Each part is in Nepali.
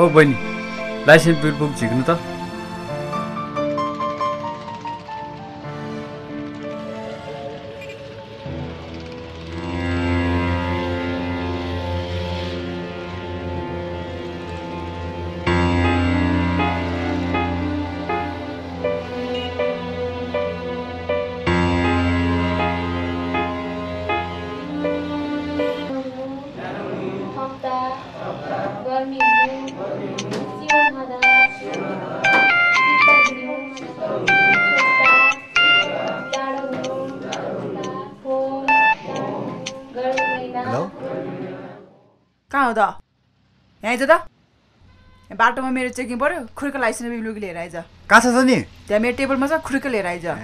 ओ बहिनी लाइसेन्स बिल बुक झिक्नु त। बाटोमा मेरो चेकिङ पऱ्यो खुर्का लाइसेन्स बिलुकी लिएर आइज कहाँ छ नि त्यहाँ मेरो टेबलमा छ खुर्का लिएर आइज। ए,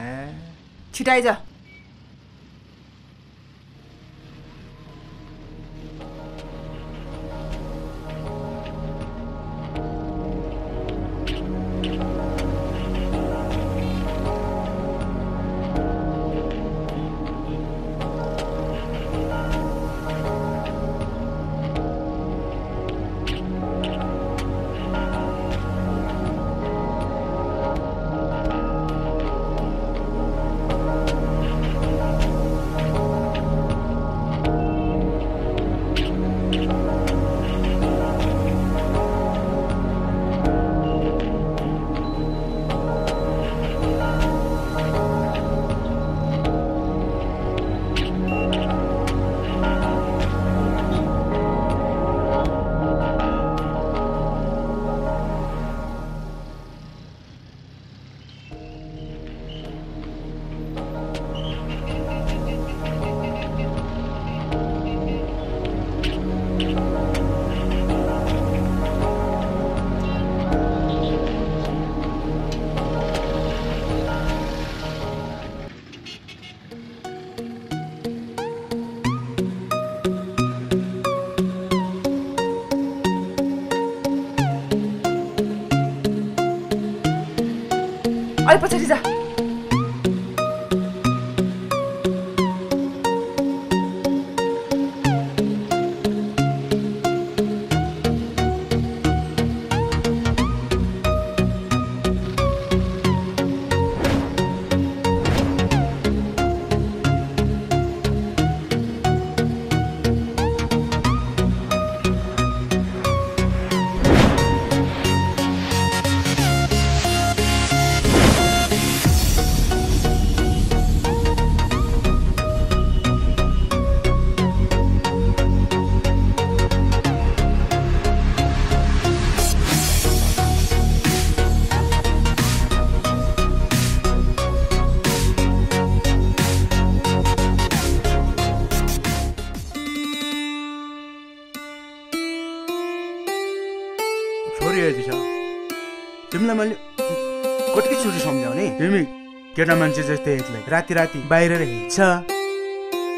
केटा मान्छे जस्तै एक्लै। राति राति बाहिर हिँड्छ।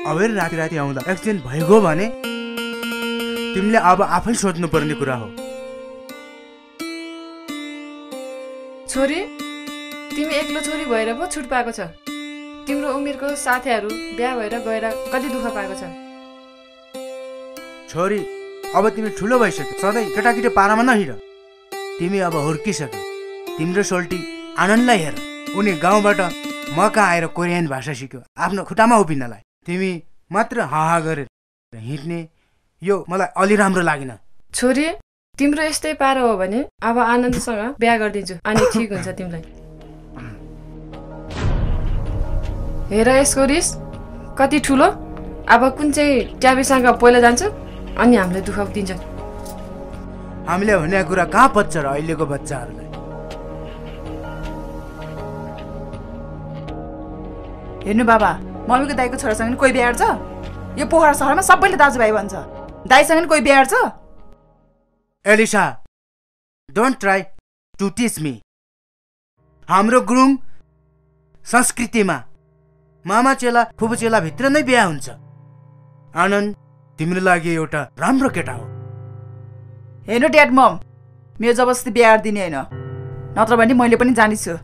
अब राति राति आउँदा एक्सिडेन्ट भएको भने तिमीले अब आफै सोध्नु पर्ने कुरा हो। छोरी तिमी एक्लो छोरी भएर पो छुट पाएको छ। तिम्रो उमेरको साथीहरू बिहा भएर गएर कति दुःख पाएको छ? छोरी अब तिमी ठुलो भइसक्यो। सधैँ केटाकेटी पारामा नहिँड तिमी अब हुर्किसक्यो। तिम्रो सोल्टी आनन्दलाई हेर। उनी गाउँबाट म कहाँ आएर कोरियन भाषा सिक्यो। आफ्नो खुट्टामा उभिनलाई तिमी मात्र हाहा गरेर हिँड्ने यो मलाई अलि राम्रो लागेन। छोरी तिम्रो यस्तै पारो हो भने अब आनन्दसँग बिहा गरिदिन्छु। अनि ठिक हुन्छ तिमीलाई। हेर यसको रिस कति ठुलो। अब कुन चाहिँ ट्याबीसँग पहिला जान्छ अनि हामीलाई दुःख दिन्छ। हामीले भनेको कुरा कहाँ पच्छ र अहिलेको बच्चाहरूलाई? हेर्नु बाबा मम्मीको दाईको छोरासँग कोही गर्छ यो पोखरा सहरमा सबैले दाजुभाइ भन्छ। दाईसँग कोही गर्छ Elisa don't try to teach me हाम्रो गुरुङ संस्कृतिमा मामा चेला फुपू चेला भित्र नै बिहा हुन्छ। आनन्द तिम्रो लागि एउटा राम्रो केटा हो। हेर्नु ड्याड मम मेरो जबरजस्ती बिहा गरिदिने होइन। नत्र भने मैले पनि जानेछु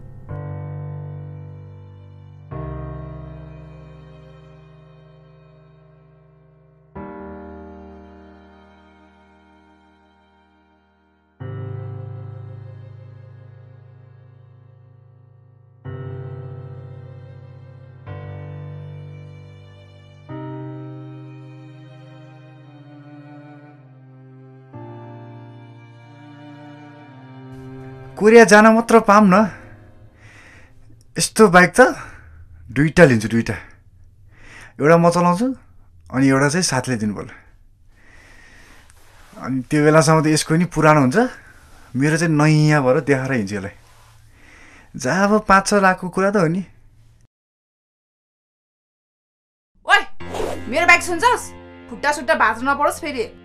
कोरिया जान मात्र पाऊँ न। यस्तो बाइक त दुईवटा लिन्छु दुईवटा एउटा म चलाउँछु अनि एउटा चाहिँ साथीले दिनु पर्यो अनि त्यो बेलासम्म त यसको नि पुरानो हुन्छ। मेरो चाहिँ नयाँ भएर देखाएर हिँड्छु यसलाई। जहाँ अब पाँच छ लाखको कुरा त हो नि। मेरो बाइक सुन्छस्? खुट्टा सुट्टा भाँच्नु नपरोस् फेरि।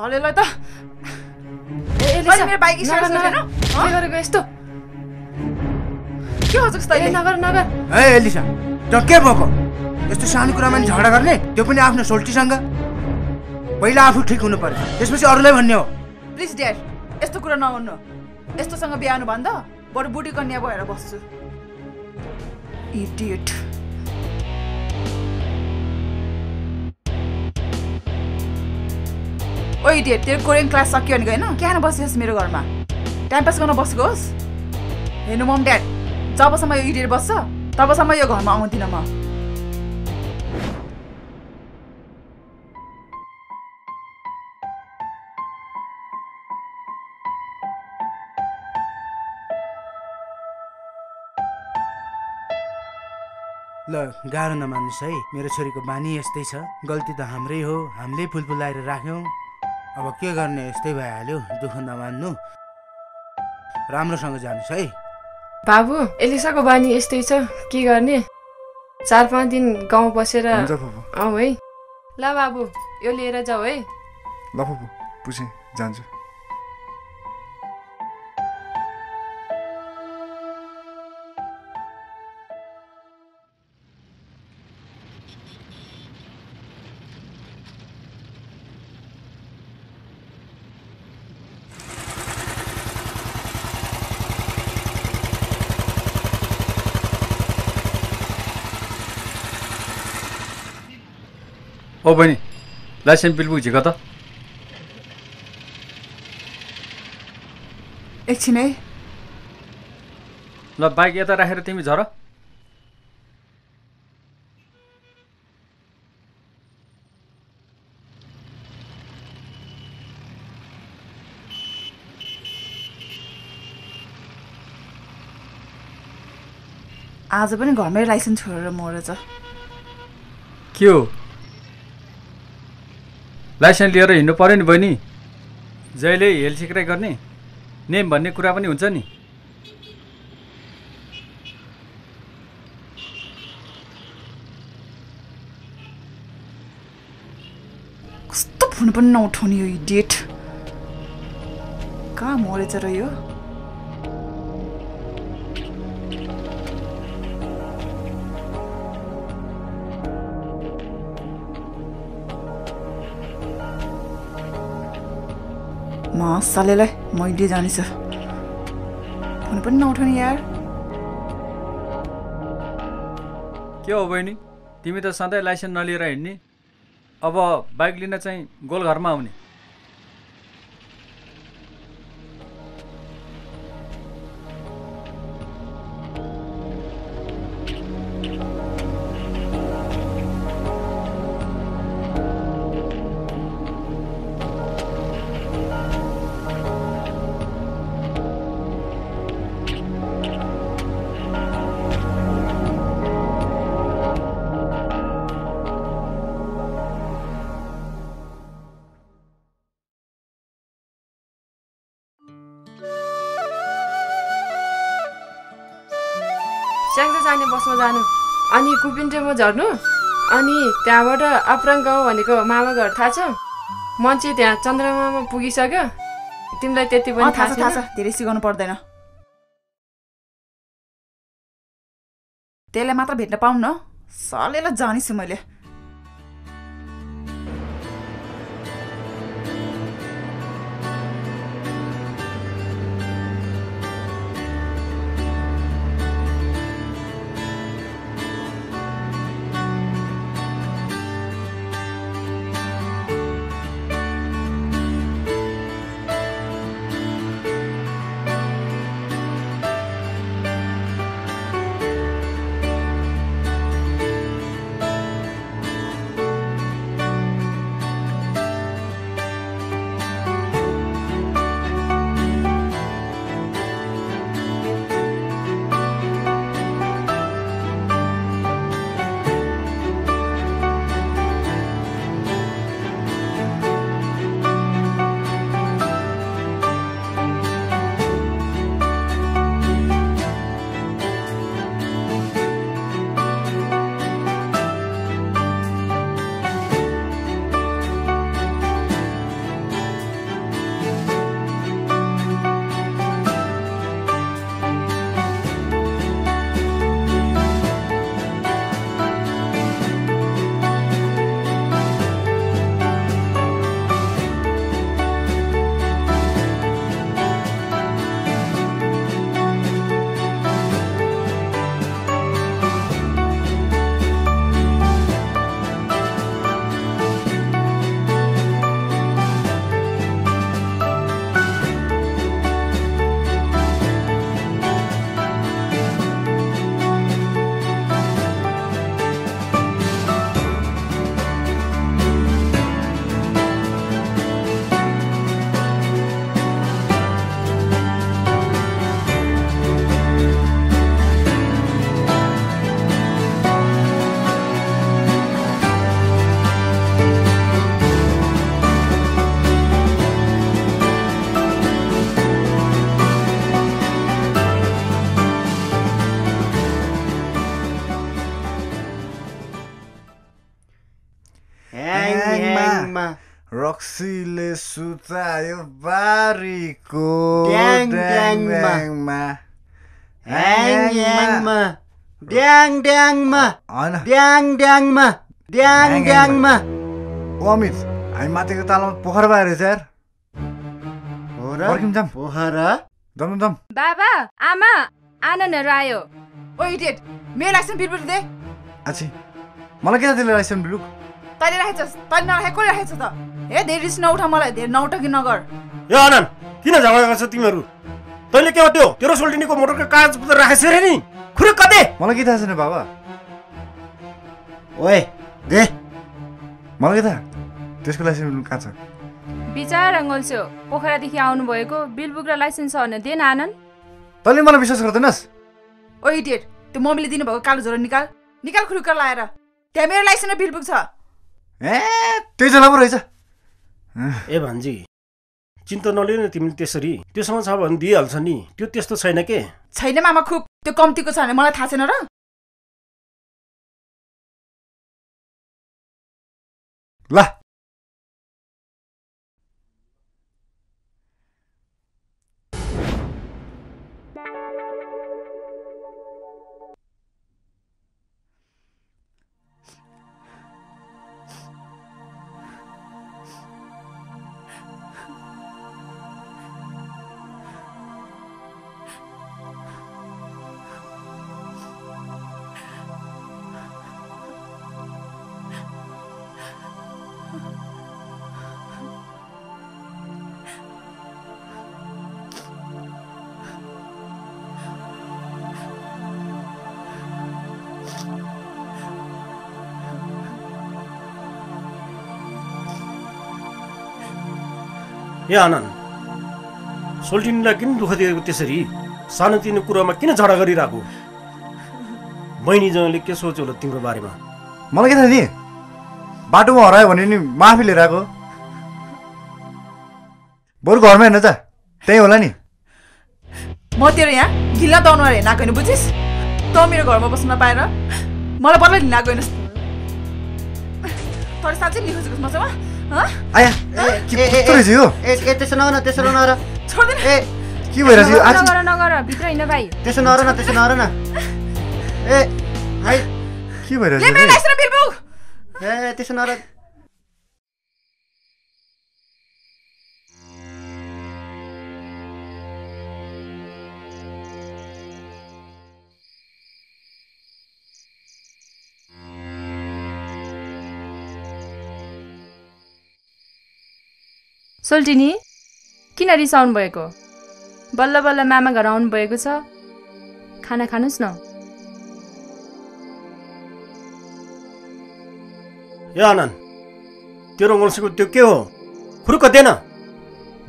सलेलाई त। ए, एलिसा, तैँले मेरो बाइक नगर, स्क्रैच नगर। गरेन के गरेको यस्तो? के हजुर ए तैँले नगर नगर। ए एलिसा त के भएको? यस्तो सानो कुरामा नि झगडा गर्ने? त्यो पनि आफ्नो सोल्टीसँग? पहिला आफू ठिक हुनु पर्यो त्यसपछि अरूलाई भन्ने हो। प्लिज ड्याड यस्तो कुरा नगर्नु यस्तोसँग बिहानु भन्दा बरु बुढी कन्या भएर बस्छु। इडियट ओ इडियट तेरो कोरियन क्लास सक्यो भने गएन किन बसियोस् मेरो घरमा? टाइम पास गर्न बसेको होस् हेर्नु मम ड्याड जबसम्म यो इडियट बस्छ तबसम्म यो घरमा आउँदिनँ म। ल गाह्रो नमान्नुहोस् है। मेरो छोरीको बानी यस्तै छ। गल्ती त हाम्रै हो। हामीले फुल फुलाएर राख्यौँ। अब के गर्ने यस्तै भइहाल्यो दुःख नमान्नु राम्रोसँग जानुहोस् है। बाबु एलिसाको बानी यस्तै छ। के गर्ने? चार पाँच दिन गाउँ बसेर आऊ है। ल बाबु यो लिएर जाऊ है। ल फुपू पुछेँ जान्छु। ओ बहिनी लाइसेन्स बिल झिक त एकछिन है ल बाइक यता राखेर तिमी झर आज पनि घरमै लाइसेन्स छोडेर मरेछ के हो लाइसेन्स लिएर हिँड्नु पऱ्यो नि बहिनी। जहिले हेलसिक्राइ गर्ने नेम भन्ने कुरा पनि हुन्छ नि। कस्तो फोन पनि नउठाउने यो डेट। कहाँ मरेछ र यो? म सालेलाई मैले जानेछ। फोन पनि नउठाउने यार। के हो बहिनी? तिमी त सधैँ लाइसेन्स नलिएर हिँड्ने। अब बाइक लिन चाहिँ गोलघरमा आउने। जाने। अनि कुपिन्टेमा झर्नु? अनि त्यहाँबाट अप्राङ गाउँ भनेको मामा घर थाहा छ? मान्छे त्यहाँ चन्द्रमामा पुगिसक्यो? तिमीलाई त्यति पनि थाहा छ थाहा छ। धेरै सिकाउनु पर्दैन। त्यसलाई मात्र भेट्न पाउँ न सलेलाई जानेछु मैले। ह्याङ, ड्याङमा ओ अमित हामी माथिको तालमा पोखरा बाहिर रहेछ यार हो र फर्किम जाम पोखरा जाउँ बाबा आमा आनन्दहरू आयो मेरो दे आछि मलाई किन लुक तैँले राखेछस् तैँले नराखेको राखेछ त? हे धेरै रिस नउठा मलाई धेरै नौटकी नगर। ए अनन किन झगडा गर्छ तिमीहरू? तैँले के हो त्यो? तेरो सोल्टिनीको मोटरको कागज पत्र राखेछ अरे नि? खुरै कतै मलाई के थाहा छैन बाबा? ओए दे। मलाई के थाहा? त्यसको लाइसेन्स कहाँ छ? बिचरा रङ्गोल्स्यो पोखरादेखि आउनुभएको बिलबुक र लाइसेन्स छ भने दे न आनन्द। तैँले मलाई विश्वास गर्दैनस्? ओ इडियट त्यो मम्मीले दिनुभएको कालो झोरो निकाल। निकाल खुरुक्कर लाएर। त्यहाँ मेरो लाइसेन्स र बिलबुक छ। ए त्यही जला पो रहेछ। ए भान्जी चिन्ता नलिनु तिमीले त्यसरी। त्योसँग छ भने दिइहाल्छ नि। त्यो त्यस्तो छैन के? छैन मामा खुब। त्यो कम्तीको छ भने मलाई थाहा छैन र। ए आनन्द सोल्टिनीलाई किन दुःख दिएको त्यसरी? सानोतिनो कुरोमा किन झगडा गरिरहेको? बहिनी जहाँले के सोच्यो होला तिम्रो बारेमा? मलाई के थाहा नि बाटोमा हरायो भने नि म आफै लिएर आएको। बरु घरमा हेर्न त त्यहीँ होला नि। म तेरो यहाँ गिल्ला दौनु हेर्न आएको होइन बुझिस्? त मेरो घरमा बस्न नपाएर मलाई बल्ल लिन आएको होइनस्। तर साँच्चै मसँग? आया के कस्तो रहेछ यो ए ए त्यसो नगर न त्यसो नगर छोड्दैन ए के भइरहेछ आज नगर नगर भित्र हिँड भाइ त्यसो नगर न त्यसो नगर न ए है के भइरहेछ ए त्यसो नगर सोल्टिनी किन रिसाउनु भएको? बल्ल बल्ल मामा घर आउनु भएको छ। खाना खानुहोस् न। ए आनन्द तेरो मल्सीको त्यो के हो? खुरुक्क दिएन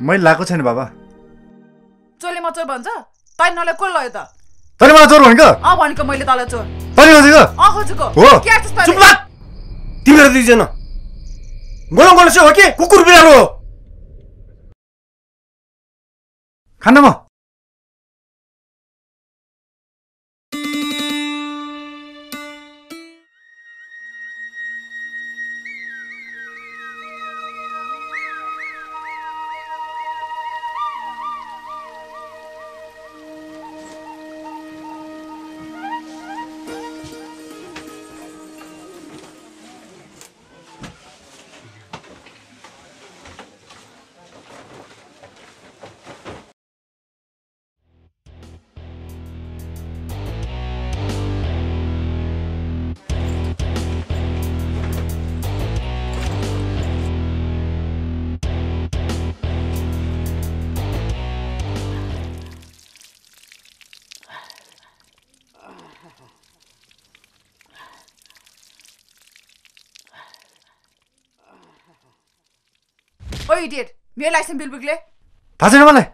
मैले लाएको छैन बाबा। चोरले म चोर भन्छ? तै नले को लयो त। तैँले मलाई चोर भनेको? अँ भनेको मैले तँलाई चोर। तैँले खोजेको अँ खोजेको हो। तिमीहरू दुईजना। गरौँ गणेश हो कि? कुकुर बिरालो हो। खान्न म ओ इडियट मेरो लाइसेन्स बिल बुकले थाहा छैन मलाई।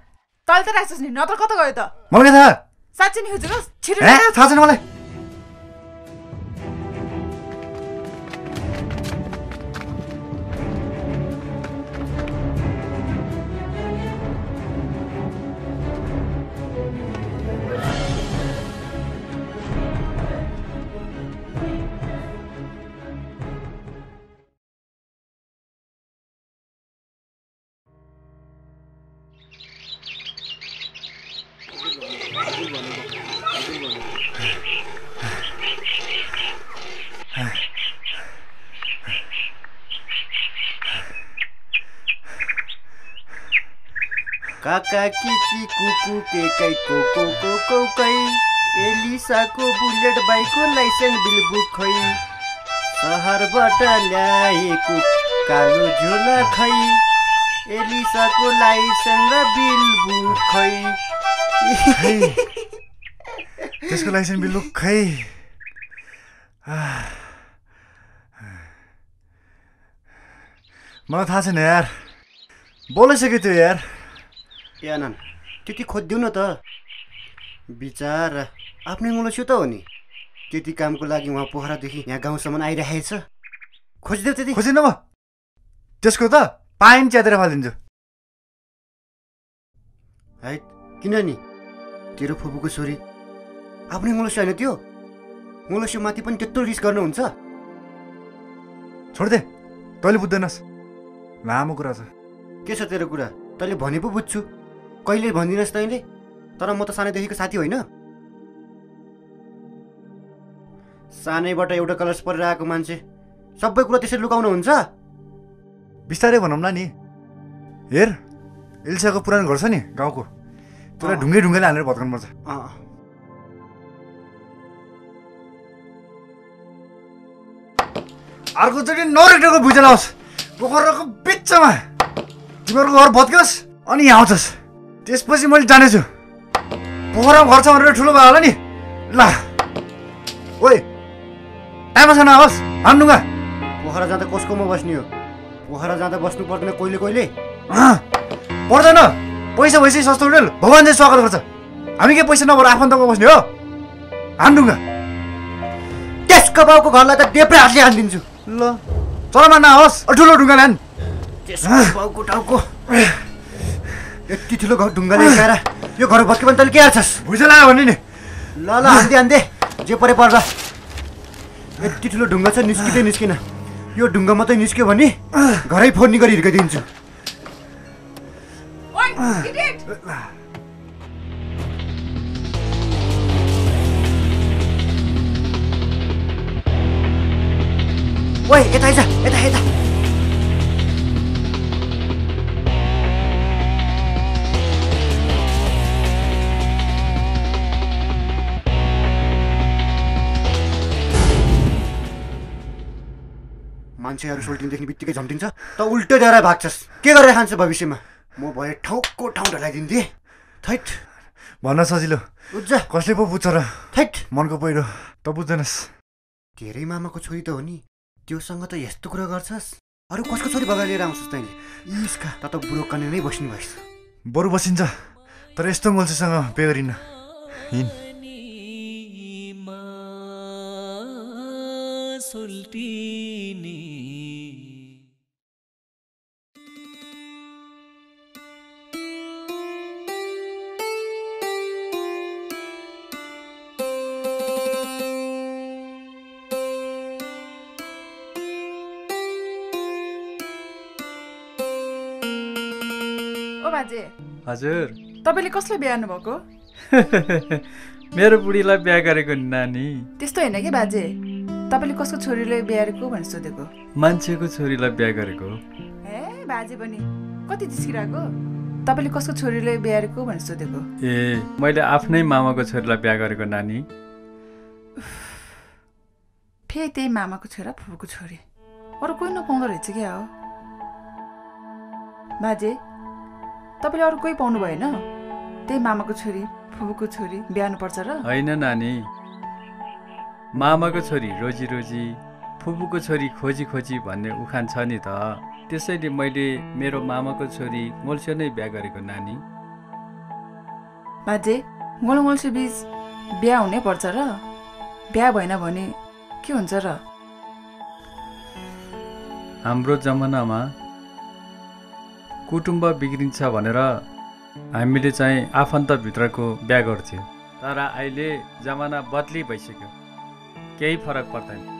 तैँले त राख्छस् नि नत्र कता गयो त? मलाई थाहा? साँच्चै नि खोजेको छिटो थाहा छैन मलाई। काका किकी कुकु के कै को को को को। कै एलिसाको बुलेट बाइकको लाइसेन्स बिल बुक खै। सहरबाट ल्याएको कालो झोला खै। एलिसाको लाइसेन्स र बिल बुक खै। त्यसको लाइसेन्स बिल लुक खै। मलाई थाहा छैन यार। बोलाइसक्यो त्यो यार। ए आनन्द त्यति खोजिदिउ न त। विचार आफ्नै मुलुक त हो नि। त्यति कामको लागि उहाँ पोखरादेखि यहाँ गाउँसम्म आइरहेछ खोजिदेऊ त्यति। खोजिन म। त्यसको त पाइन च्यातेर फालिदिन्छु। है किन नि तेरो फुपूको छोरी आफ्नै मुलुस होइन त्यो। मुलुसो माथि पनि त्यत्रो रिस गर्नुहुन्छ। छोडिदे तैँले बुझ्दैनस्। लामो कुरा छ। के छ तेरो कुरा? तैँले भने पो बुझ्छु। कहिले भनिदिनुहोस् तैँले तर म त सानैदेखिको साथी होइन। सानैबाट एउटा कलर्स परेर आएको मान्छे। सबै कुरा त्यसरी लुकाउनुहुन्छ बिस्तारै भनौँ न। हेर इल्साको पुरानो घर छ नि गाउँको। त्यसलाई। ढुङ्गे ढुङ्गेले हानेर भत्काउनु पर्छ। अँ, अर्कोचोटि नरेक्टरको भुइँचालो आओस् पोखराको बिचमा। तिमीहरूको घर भत्कियोस् अनि यहाँ आउँछस्। त्यसपछि मैले जानेछु। पोखरामा घर छ भनेर ठुलो भयो होला नि। ल। ओइ टाइमसँग नआओस् हान्नुगा पोखरा जाँदा कसकोमा बस्ने हो? पोखरा जाँदा बस्नु पर्दैन कहिले कहिले पर्दैन। पैसा भइसक्यो सस्तो होटेल। भगवान् चाहिँ स्वागत गर्छ। हामी के पैसा नभएर आफन्तमा बस्ने हो? हान्डुङ्गा त्यसको बाउको घरलाई त देब्रे हातले हानिदिन्छु। ल। चलमा नहोस् अ, ठुलो ढुङ्गा बाउको टाउको। यति ठुलो घर ढुङ्गाले हिर्काएर यो घर भत्क्यो भने तैँले के हाल्छस्? भुइँचा लाग्यो भने नि। ल ल हान्दे हान्दे। जे परे पर्छ। यति ठुलो ढुङ्गा छ निस्किँदै निस्किन। यो ढुङ्गा मात्रै निस्क्यो भने घरै फोर्नी गरी हिर्काइदिन्छु। ओइ यता आइज यता यता। मान्छेहरू सोल्टिन देख्ने बित्तिकै झम्टिन्छ त उल्टो दिएर भाग्छस्। के गरेर खान्छ भविष्यमा? म भए ठाउँको ठाउँ ढलाइदिन्थेँ। थैट। भन्न सजिलो। बुझ्छ। कसले पो पुग्छ र? थैट। मनको पहिरो। त बुझ्दैनस्। धेरै मामाको छोरी त हो नि। त्योसँग त यस्तो कुरा गर्छस्। अरू कसको छोरी बगाएर लिएर आउँछस् तैँले? इस्का त त बुढो कन्या नै बस्नु भएछ। बरु बसिन्छ। तर यस्तो मोल्सेसँग पे गरिन्न हिँड ओ बाजे। हजुर। तपाईँले कसलाई बिहार्नु भएको मेरो बुढीलाई बिहा गरेको नि नानी। त्यस्तो होइन कि बाजे? तपाईँले कसको छोरीले बिहारेको भनेर सोधेको? मान्छेको छोरीलाई बिहा गरेको। ए बाजे पनि। कति जिस्किरहेको? तपाईँले कसको छोरीले बिहारेको भनेर सोधेको? ए मैले आफ्नै मामाको छोरीलाई बिहा गरेको नानी। फेरि त्यही मामाको छोरा फुपूको छोरी। अरू कोही नपाउँदो रहेछ क्या हो? बाजे तपाईँले अरू कोही पाउनु भएन? त्यही मामाको छोरी फुपूको छोरी बिहार्नुपर्छ र। होइन नानी। मामाको छोरी रोजी रोजी फुपूको छोरी खोजी खोजी भन्ने उखान छ नि त। त्यसैले मैले मेरो मामाको छोरी मोल्सो नै बिहा गरेको नानी। बाजे गोलमोल्सी बिच बिहा हुनै पर्छ र। बिहा भएन भने के हुन्छ र? हाम्रो जमानामा कुटुम्ब बिग्रिन्छ भनेर हामीले चाहिँ आफन्तभित्रको बिहा गर्थ्यौँ तर अहिले जमाना बदली भइसक्यो। केही फरक पर्दैन।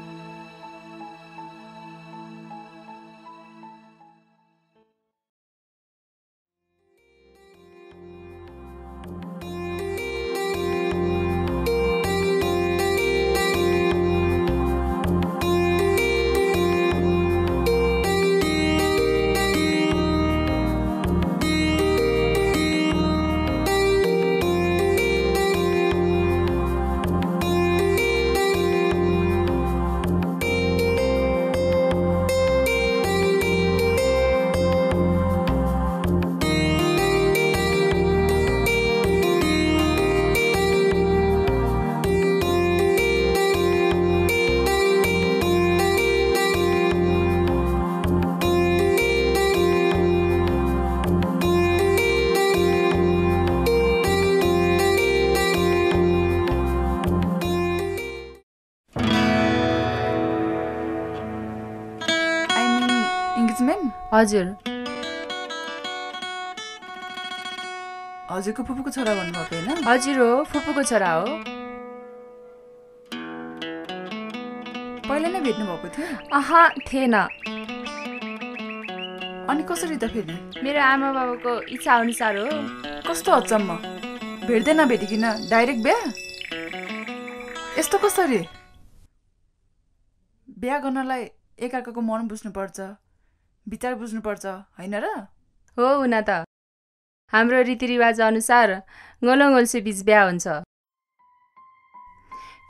हजुर। हजुरको फुपूको छोरा भन्नुभएको होइन? हजुर हो फुपूको छोरा हो। पहिला नै भेट्नु भएको थियो? अहा थिएन। अनि कसरी त फेरि? मेरो आमा बाबाको इच्छा अनुसार हो। कस्तो अचम्म? भेट्दै नभेटिकन डाइरेक्ट बिहा? यस्तो कसरी? बिहा गर्नलाई एकअर्काको मन बुझ्नुपर्छ। विचार बुझ्नुपर्छ होइन र? हो हुन त। हाम्रो रीतिरिवाज अनुसार गोलोङ्गोल्से बिच बिहा हुन्छ।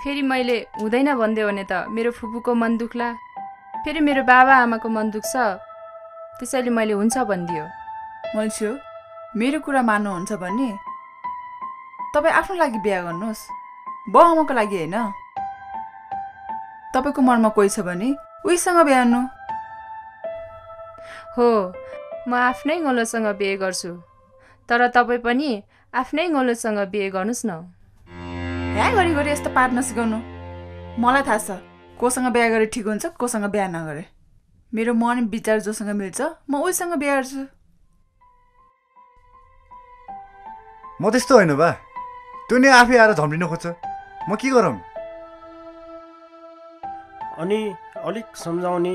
फेरि मैले हुँदैन भनिदियो भने त मेरो फुपूको मन दुख्ला। फेरि मेरो बाबा आमाको मन दुख्छ। त्यसैले मैले हुन्छ भनिदियो। मल्स्यो मेरो कुरा मान्नुहुन्छ भने तपाईँ आफ्नो लागि बिहा गर्नुहोस्। बाउ आमाको लागि होइन। तपाईँको मनमा कोही छ भने उहीसँग बिहार्नु हो म आफ्नै गोलोसँग बिहे गर्छु। तर तपाईँ पनि आफ्नै गोलोसँग बिहे गर्नुहोस् न। ह्या घरिघरि यस्तो पाठ नसिकाउनु। मलाई थाहा छ कोसँग बिहा गरे ठिक हुन्छ कोसँग बिहा नगरे। मेरो मन विचार जोसँग मिल्छ म उहीसँग बिहा गर्छु। म त्यस्तो होइन बा। त्यो नि आफै आएर झम्लिन खोज्छ। म के गरौँ? अनि अलिक सम्झाउने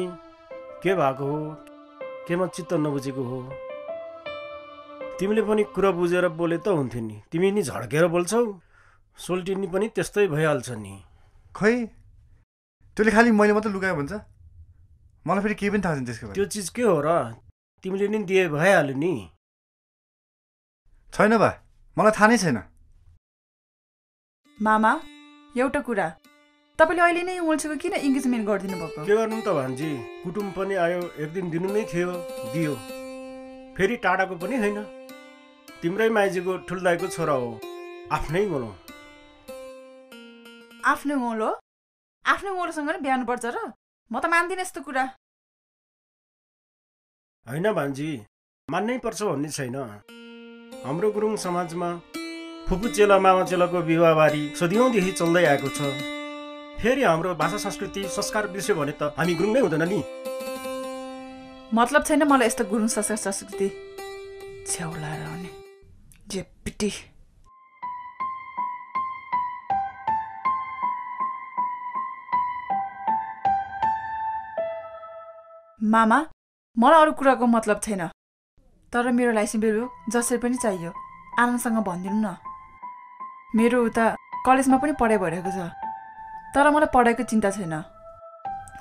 के भएको हो? केमा चित्त नबुझेको हो? तिमीले पनि कुरा बुझेर बोले त हुन्थ्यो नि। तिमी नि झड्केर बोल्छौ? सोल्टिनी पनि त्यस्तै भइहाल्छ नि। खै? त्यसले खालि मैले मात्रै लुगायो भन्छ? मलाई फेरि केही पनि थाहा छैन त्यसको त्यो चिज के हो र? तिमीले नि दिए भइहाल्यो नि। छैन बा। मलाई थाहा नै छैन। मामा एउटा कुरा। तपाईँले अहिले नै उल्छेको किन इङ्गेजमेन्ट गरिदिनु भएको के गर्नु त भान्जी? कुटुम्ब पनि आयो एक दिन दिनु नै थियो दियो। फेरि टाढाको पनि होइन। तिम्रै माइजीको ठुल्दाईको छोरा हो। आफ्नै बोलौँ आफ्नो गोलो? आफ्नो गोलोसँग नै बिहानु पर्छ र? म त मान्दिनँ यस्तो कुरा। होइन भान्जी मान्नै पर्छ भन्ने छैन। हाम्रो गुरुङ समाजमा फुपू चेला मामा चेलाको विवाहबारी सदियौँदेखि चल्दै आएको छ। फेरि हाम्रो भाषा संस्कृति संस्कार बिर्स्यो भने त हामी गुरुङ नै हुँदैन नि। मतलब छैन मलाई यस्तो गुरुङ संस्कार संस्कृति। आउने जे पिटी। मामा मलाई अरू कुराको मतलब छैन। तर मेरो लाइसेन्स बिल जसरी पनि चाहियो। आनन्दसँग भनिदिनु न। मेरो उता कलेजमा पनि पढाइ भइरहेको छ। तर मलाई पढाइको चिन्ता छैन।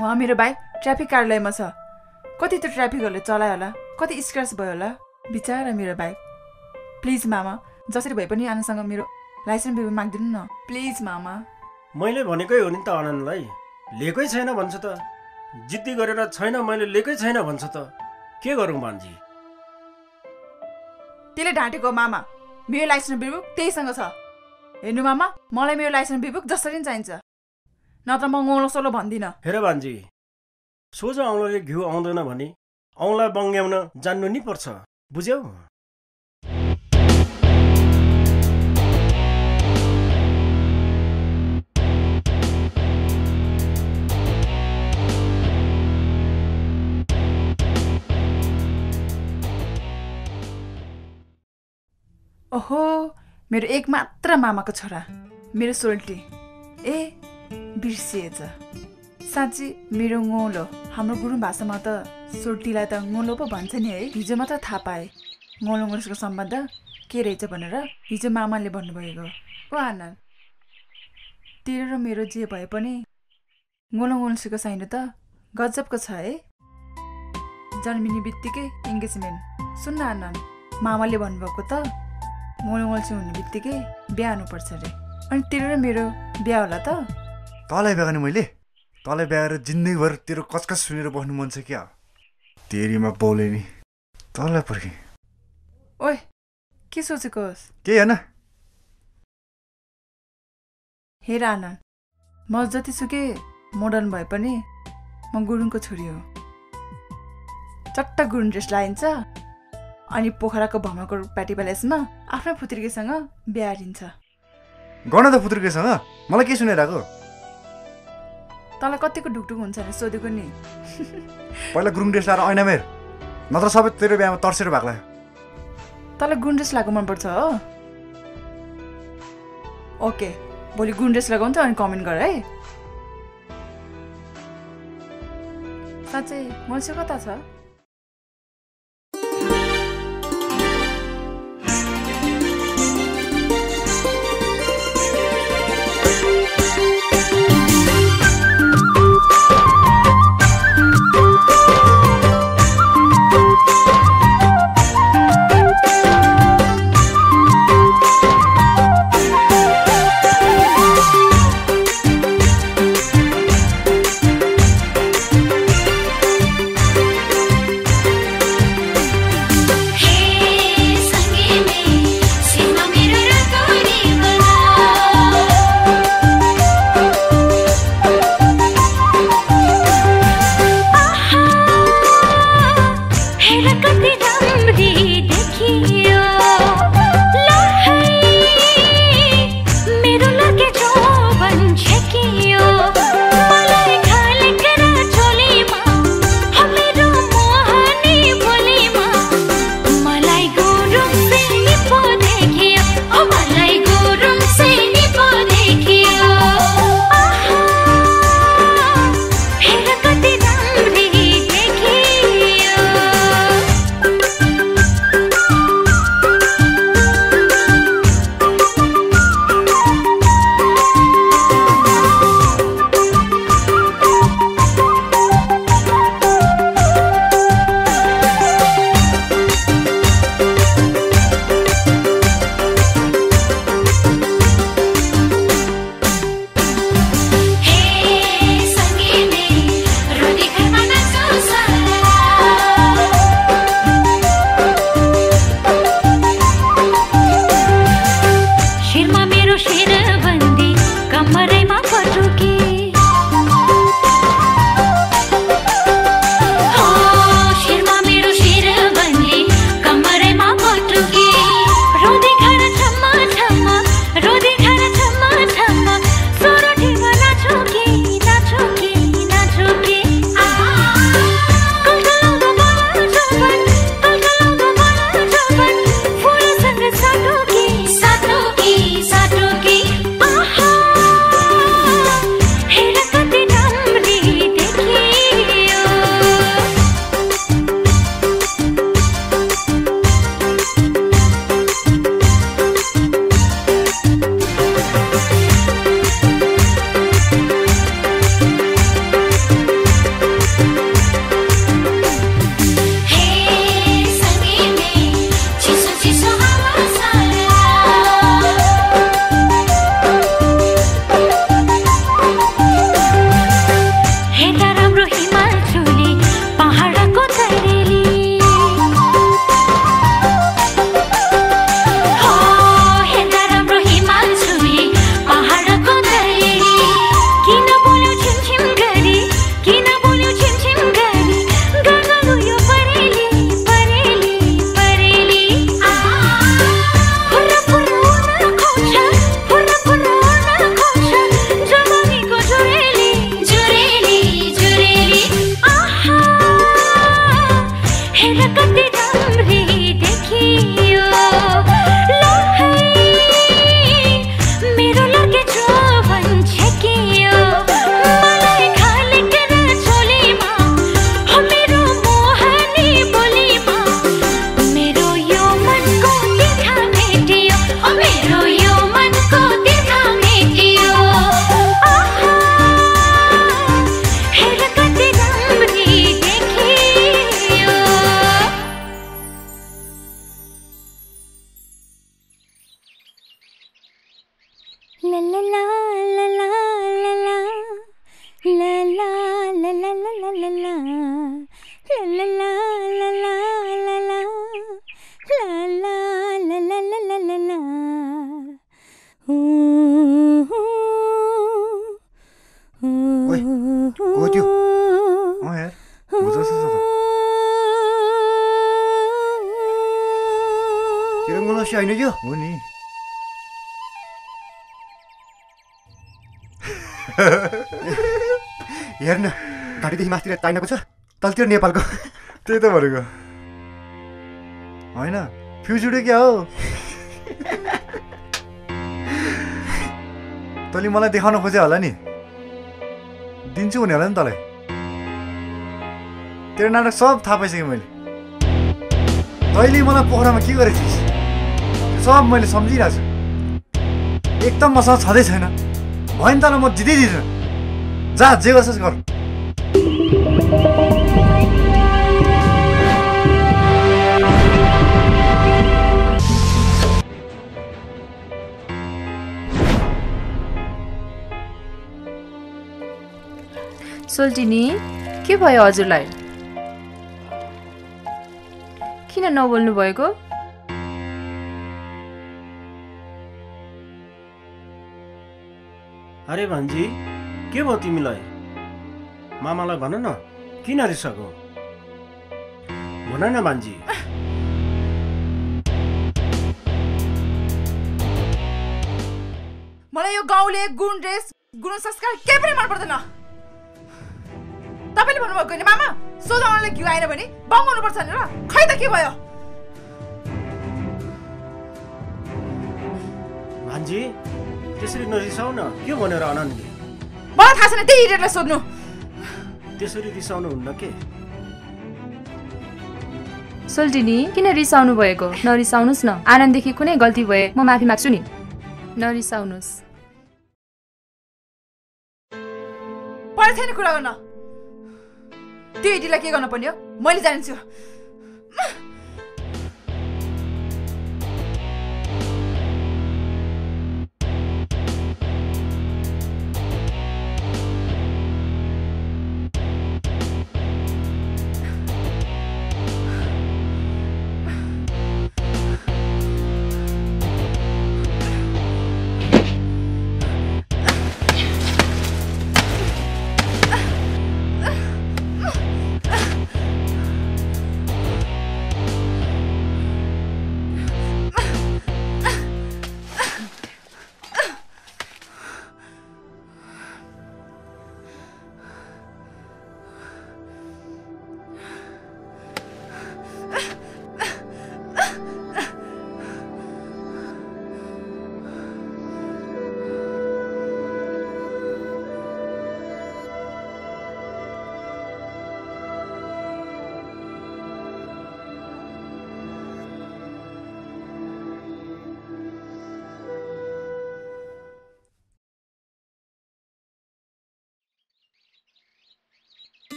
उहाँ मेरो बाइक ट्राफिक कार्यालयमा छ। कति त्यो ट्राफिकहरूले चलायो होला कति स्क्रच भयो होला। बिचरा मेरो बाइक प्लिज मामा जसरी भए पनि आनन्दसँग मेरो लाइसेन्स बिल मागिदिनु न। प्लिज मामा। मैले भनेकै हो नि त आनन्दलाई। लिएकै छैन भन्छ त। जिद्दी गरेर छैन मैले लिएकै छैन भन्छ त। के गरौँ भान्जी? त्यसले ढाँटेको मामा। मेरो लाइसेन्स बिलबुक त्यहीसँग छ। हेर्नु मामा मलाई मेरो लाइसेन्स बिलबुक जसरी चाहिन्छ। नत्र म गोलो सोलो भन्दिनँ। हेर भान्जी सोझो औँलाले घिउ आउँदैन भने औँला बङ्ग्याउन जान्नु नि पर्छ बुझ्यौ? ओहो मेरो एक मात्र मामाको छोरा मेरो सोल्टी। ए बिर्सिएछ। साँच्ची मेरो गोलो हाम्रो गुरुङ भाषामा त सोल्टीलाई त गोलो पो भन्छ नि है। हिजो मात्र थाहा पाएँ। गोलो गोलोको सम्बन्ध के रहेछ भनेर हिजो मामाले भन्नुभएको। ओ आनन्द तेरो र मेरो जे भए पनि गोलो गोल्सीको साइनो त? गजबको छ है। जन्मिने बित्तिकै इङ्गेजमेन्ट सुन्न आनन्द मामाले भन्नुभएको त गोलो गोल्सी हुने बित्तिकै बिहा हुनुपर्छ अरे। अनि तेरो र मेरो बिहा होला त? तँलाई गर्ने मैले? तँलाई गरेर जिन्दगीभर तेरो कचकच सुनेर बस्नु मन छ क्या। तेरीमा बोले नि। तँलाई पर्खेँ। ओए के सोचेको होस्? केही होइन। हेर आनन्द म जतिसुकै मोडर्न भए पनि म गुरुङको छोरी हो। चट्ट गुरुङ ड्रेस लगाइन्छ अनि पोखराको भ्रमणको प्याटी प्यालेसमा आफ्नै फुत्रिकेसँग बिहा दिन्छ गर्न त फुत्रुकेसँग मलाई के सुनाइरहेको? तँलाई कतिको ढुकढुक हुन्छ भने सोधेको नि? पहिला गुरुङ ड्रेस लाएर ऐनामा हेर नत्र सबै तेरो बिहामा तर्सेर भाग्ला। तँलाई गुण ड्रेस लगाएको मनपर्छ हो? ओके भोलि गुण ड्रेस लगाउँछ अनि कमेन्ट गर है। साँच्चै मल्छे कता छ? माथितिर चाइनाको छ? तलतिर नेपालको। त्यही त भनेको। होइन फ्युज उड्यो क्या हो? तैँले मलाई देखाउन खोजे होला नि। दिन्छु भने होला नि तँलाई। तेरो नाटक सब थाहा पाइसकेँ मैले। तैँले मलाई पोखरामा के गरेछिस् त्यो सब मैले सम्झिरहेको छु। एकदम मसँग छँदै छैन। भयो नि त म जित्दै दिँदैन जा जे गर्छस् गर। सोल्टिनी के भयो हजुरलाई? किन नबोल्नु भएको? अरे भान्जी के भयो तिमीलाई? मामालाई भन न किन रिसाएको भन न भान्जी। मलाई यो गाउँले गुण ड्रेस गुणसंस्कार केही पनि मन पर्दैन तपाईँले भन्नुभएको होइन मामा? सोझाउनलाई घिउ आएन भने बङ्गाउनु पर्छ भनेर। खै त के भयो? भान्जी त्यसरी नरिसाउ न के भनेर अनन्दी मलाई थाहा छैन त्यही हिरेटलाई सोध्नु। त्यसरी रिसाउनु हुन्न के? सोल्टिनी किन रिसाउनु भएको? नरिसाउनुहोस् न। आनन्ददेखि कुनै गल्ती भए म माफी माग्छु नि। नरिसाउनुहोस् छैन कुरा गर्न। त्यो हिटीलाई के गर्न पर्ने हो? मैले जान्छु।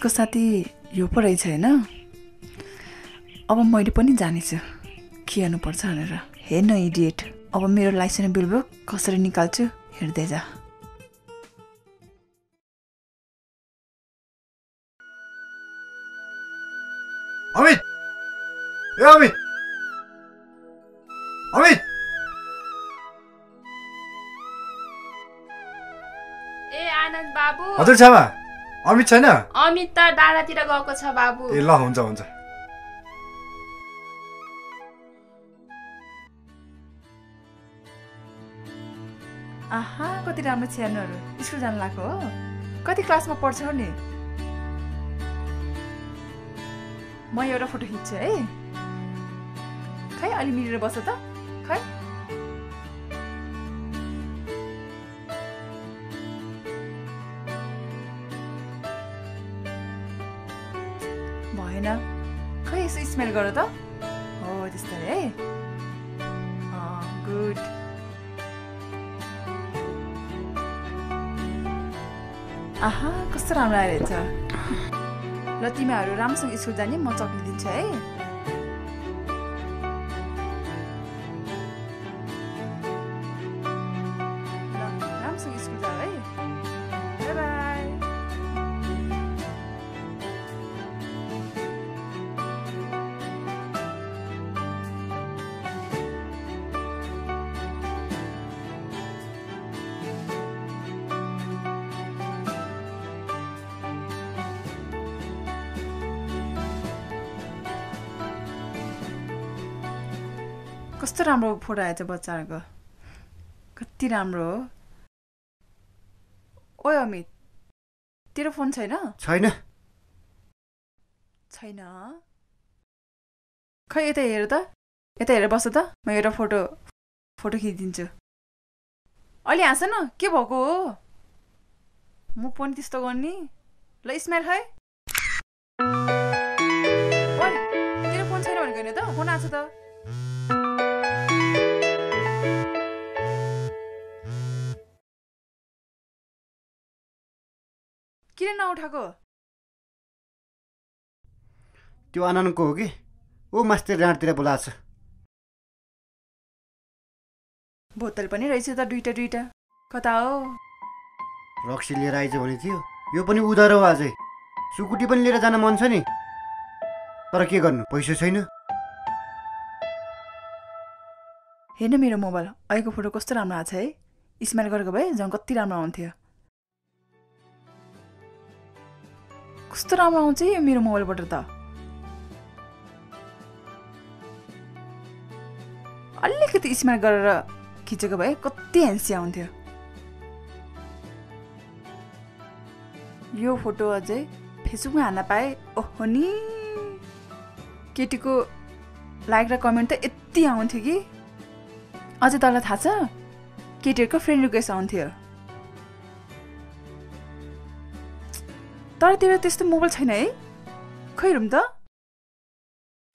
यसको साथी यो पो रहेछ होइन? अब मैले पनि जानेछु। के गर्नुपर्छ भनेर। हेर्न इडिएट अब मेरो लाइसेन्स बिल बुक कसरी निकाल्छु? हेर्दै जा। अमित! ए अमित! अमित! ए आनन्द बाबु। हजुर छामा अमित छैन? ए अमित त डाँडातिर गएको छ बाबु। ल हुन्छ हुन्छ। आहा कति राम्रो छ्यानहरू स्कुल जानु लाग्यो हो? कति क्लासमा पढ्छौ नि? म एउटा फोटो खिच्छु है। खै अलि मिलेर बस त? खै यसो स्मेल गर त हो त्यस्तै है गुड आहा कस्तो राम्रो आइरहेछ ल तिमीहरू राम्रोसँग स्कुल जाने म चक्लेट दिन्छु है राम्रो फोटो आएछ बच्चाहरूको। कति राम्रो हो। ओए अमित तेरो फोन छैन? छैन। छैन? खै यता हेर त। यता हेरेर बस त। म एउटा फोटो फोटो खिचिदिन्छु। अलि हाँस न के भएको हो? म पनि त्यस्तो गर्ने। ल स्माइल खै। तेरो फोन छैन भनेको होइन त? फोन आएको छ त। किन नउठाएको? त्यो आनन्दको हो कि? ऊ मास्टर डाँडतिर बोलाएको छ। बोतल पनि रहेछ त दुइटा दुइटा कता हो? रक्सी लिएर आइज भने थियो। यो पनि उधारो हो अझै सुकुटी पनि लिएर जान मन छ नि। तर के गर्नु? पैसा छैन। हेर्न मेरो मोबाइल। अहिलेको फोटो कस्तो राम्रो आएको छ है? स्माइल गरेको भए झन् कति राम्रो आउँथ्यो। कस्तो राम्रो आउँछ है यो मेरो मोबाइलबाट त। अलिकति स्माइल गरेर खिचेको भए कति ह्यान्सी आउँथ्यो। यो फोटो अझै फेसबुकमा हान्न पाए ओहो नि। केटीको लाइक र कमेन्ट त यति आउँथ्यो कि? अझै तँलाई थाहा छ केटीहरूको फ्रेन्ड रिक्वेस्ट आउँथ्यो। तर तेरो त्यस्तो मोबाइल छैन है खै हेरौँ त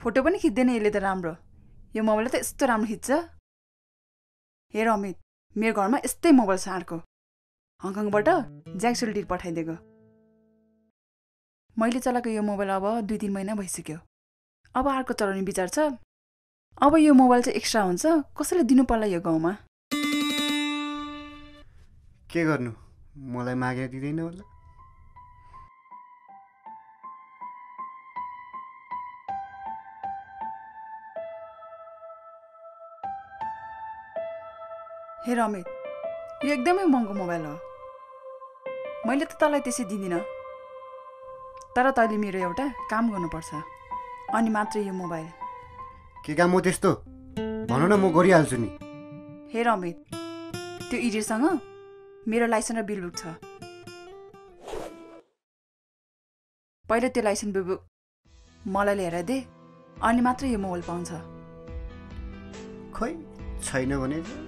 फोटो पनि खिच्दैन यसले त राम्रो यो मोबाइलले त यस्तो राम्रो खिच्छ हेर अमित मेरो घरमा यस्तै मोबाइल छ अर्को हङकङबाट ज्याक्सुल डिल पठाइदिएको मैले चलाएको यो मोबाइल अब दुई तिन महिना भइसक्यो अब अर्को चलाउने विचार छ अब यो मोबाइल चाहिँ एक्स्ट्रा हुन्छ कसैले दिनु पर्ला यो गाउँमा के गर्नु मलाई मागेर दिँदैन होला हेर अमित यो एकदमै महँगो मोबाइल हो। मैले त तँलाई त्यसै दिँदिनँ। तर तैँले मेरो एउटा काम गर्नुपर्छ अनि मात्र यो मोबाइल। के काम हो त्यस्तो? भन न म गरिहाल्छु नि। हेर अमित त्यो इडियटसँग मेरो लाइसेन्स र बिल बुक छ। पहिला त्यो लाइसेन्स बिल बुक मलाई ल्याएर दे अनि मात्र यो मोबाइल पाउँछ। खै छैन भने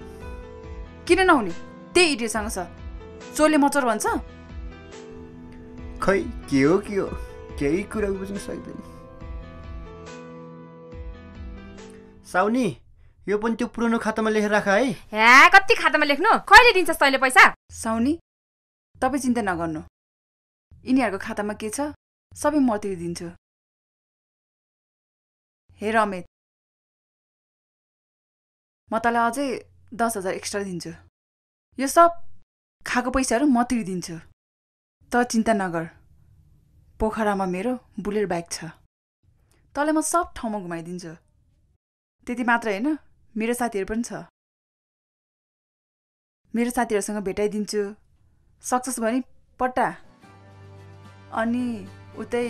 किन नहुने? त्यही इडियटसँग छ। चोले मचोर भन्छ। खै के हो के हो? केही कुरा बुझ्न सक्दैन। साउनी यो पनि त्यो पुरानो खातामा लेखेर राख है। ह्या कति खातामा लेख्नु? कहिले दिन्छस् तैँले पैसा? साउनी तपाईँ चिन्ता नगर्नु। यिनीहरूको खातामा के छ? सबै म तिरिदिन्छु हेर अमित म तँलाई अझै दस हजार एक्स्ट्रा दिन्छु। यो सब खाएको पैसाहरू म तिरिदिन्छु। त चिन्ता नगर पोखरामा मेरो बुलेट बाइक छ। तँलाई म सब ठाउँमा घुमाइदिन्छु। त्यति मात्र होइन मेरो साथीहरू पनि छ। मेरो साथीहरूसँग भेटाइदिन्छु। सक्सेस भने पट्टा। अनि उतै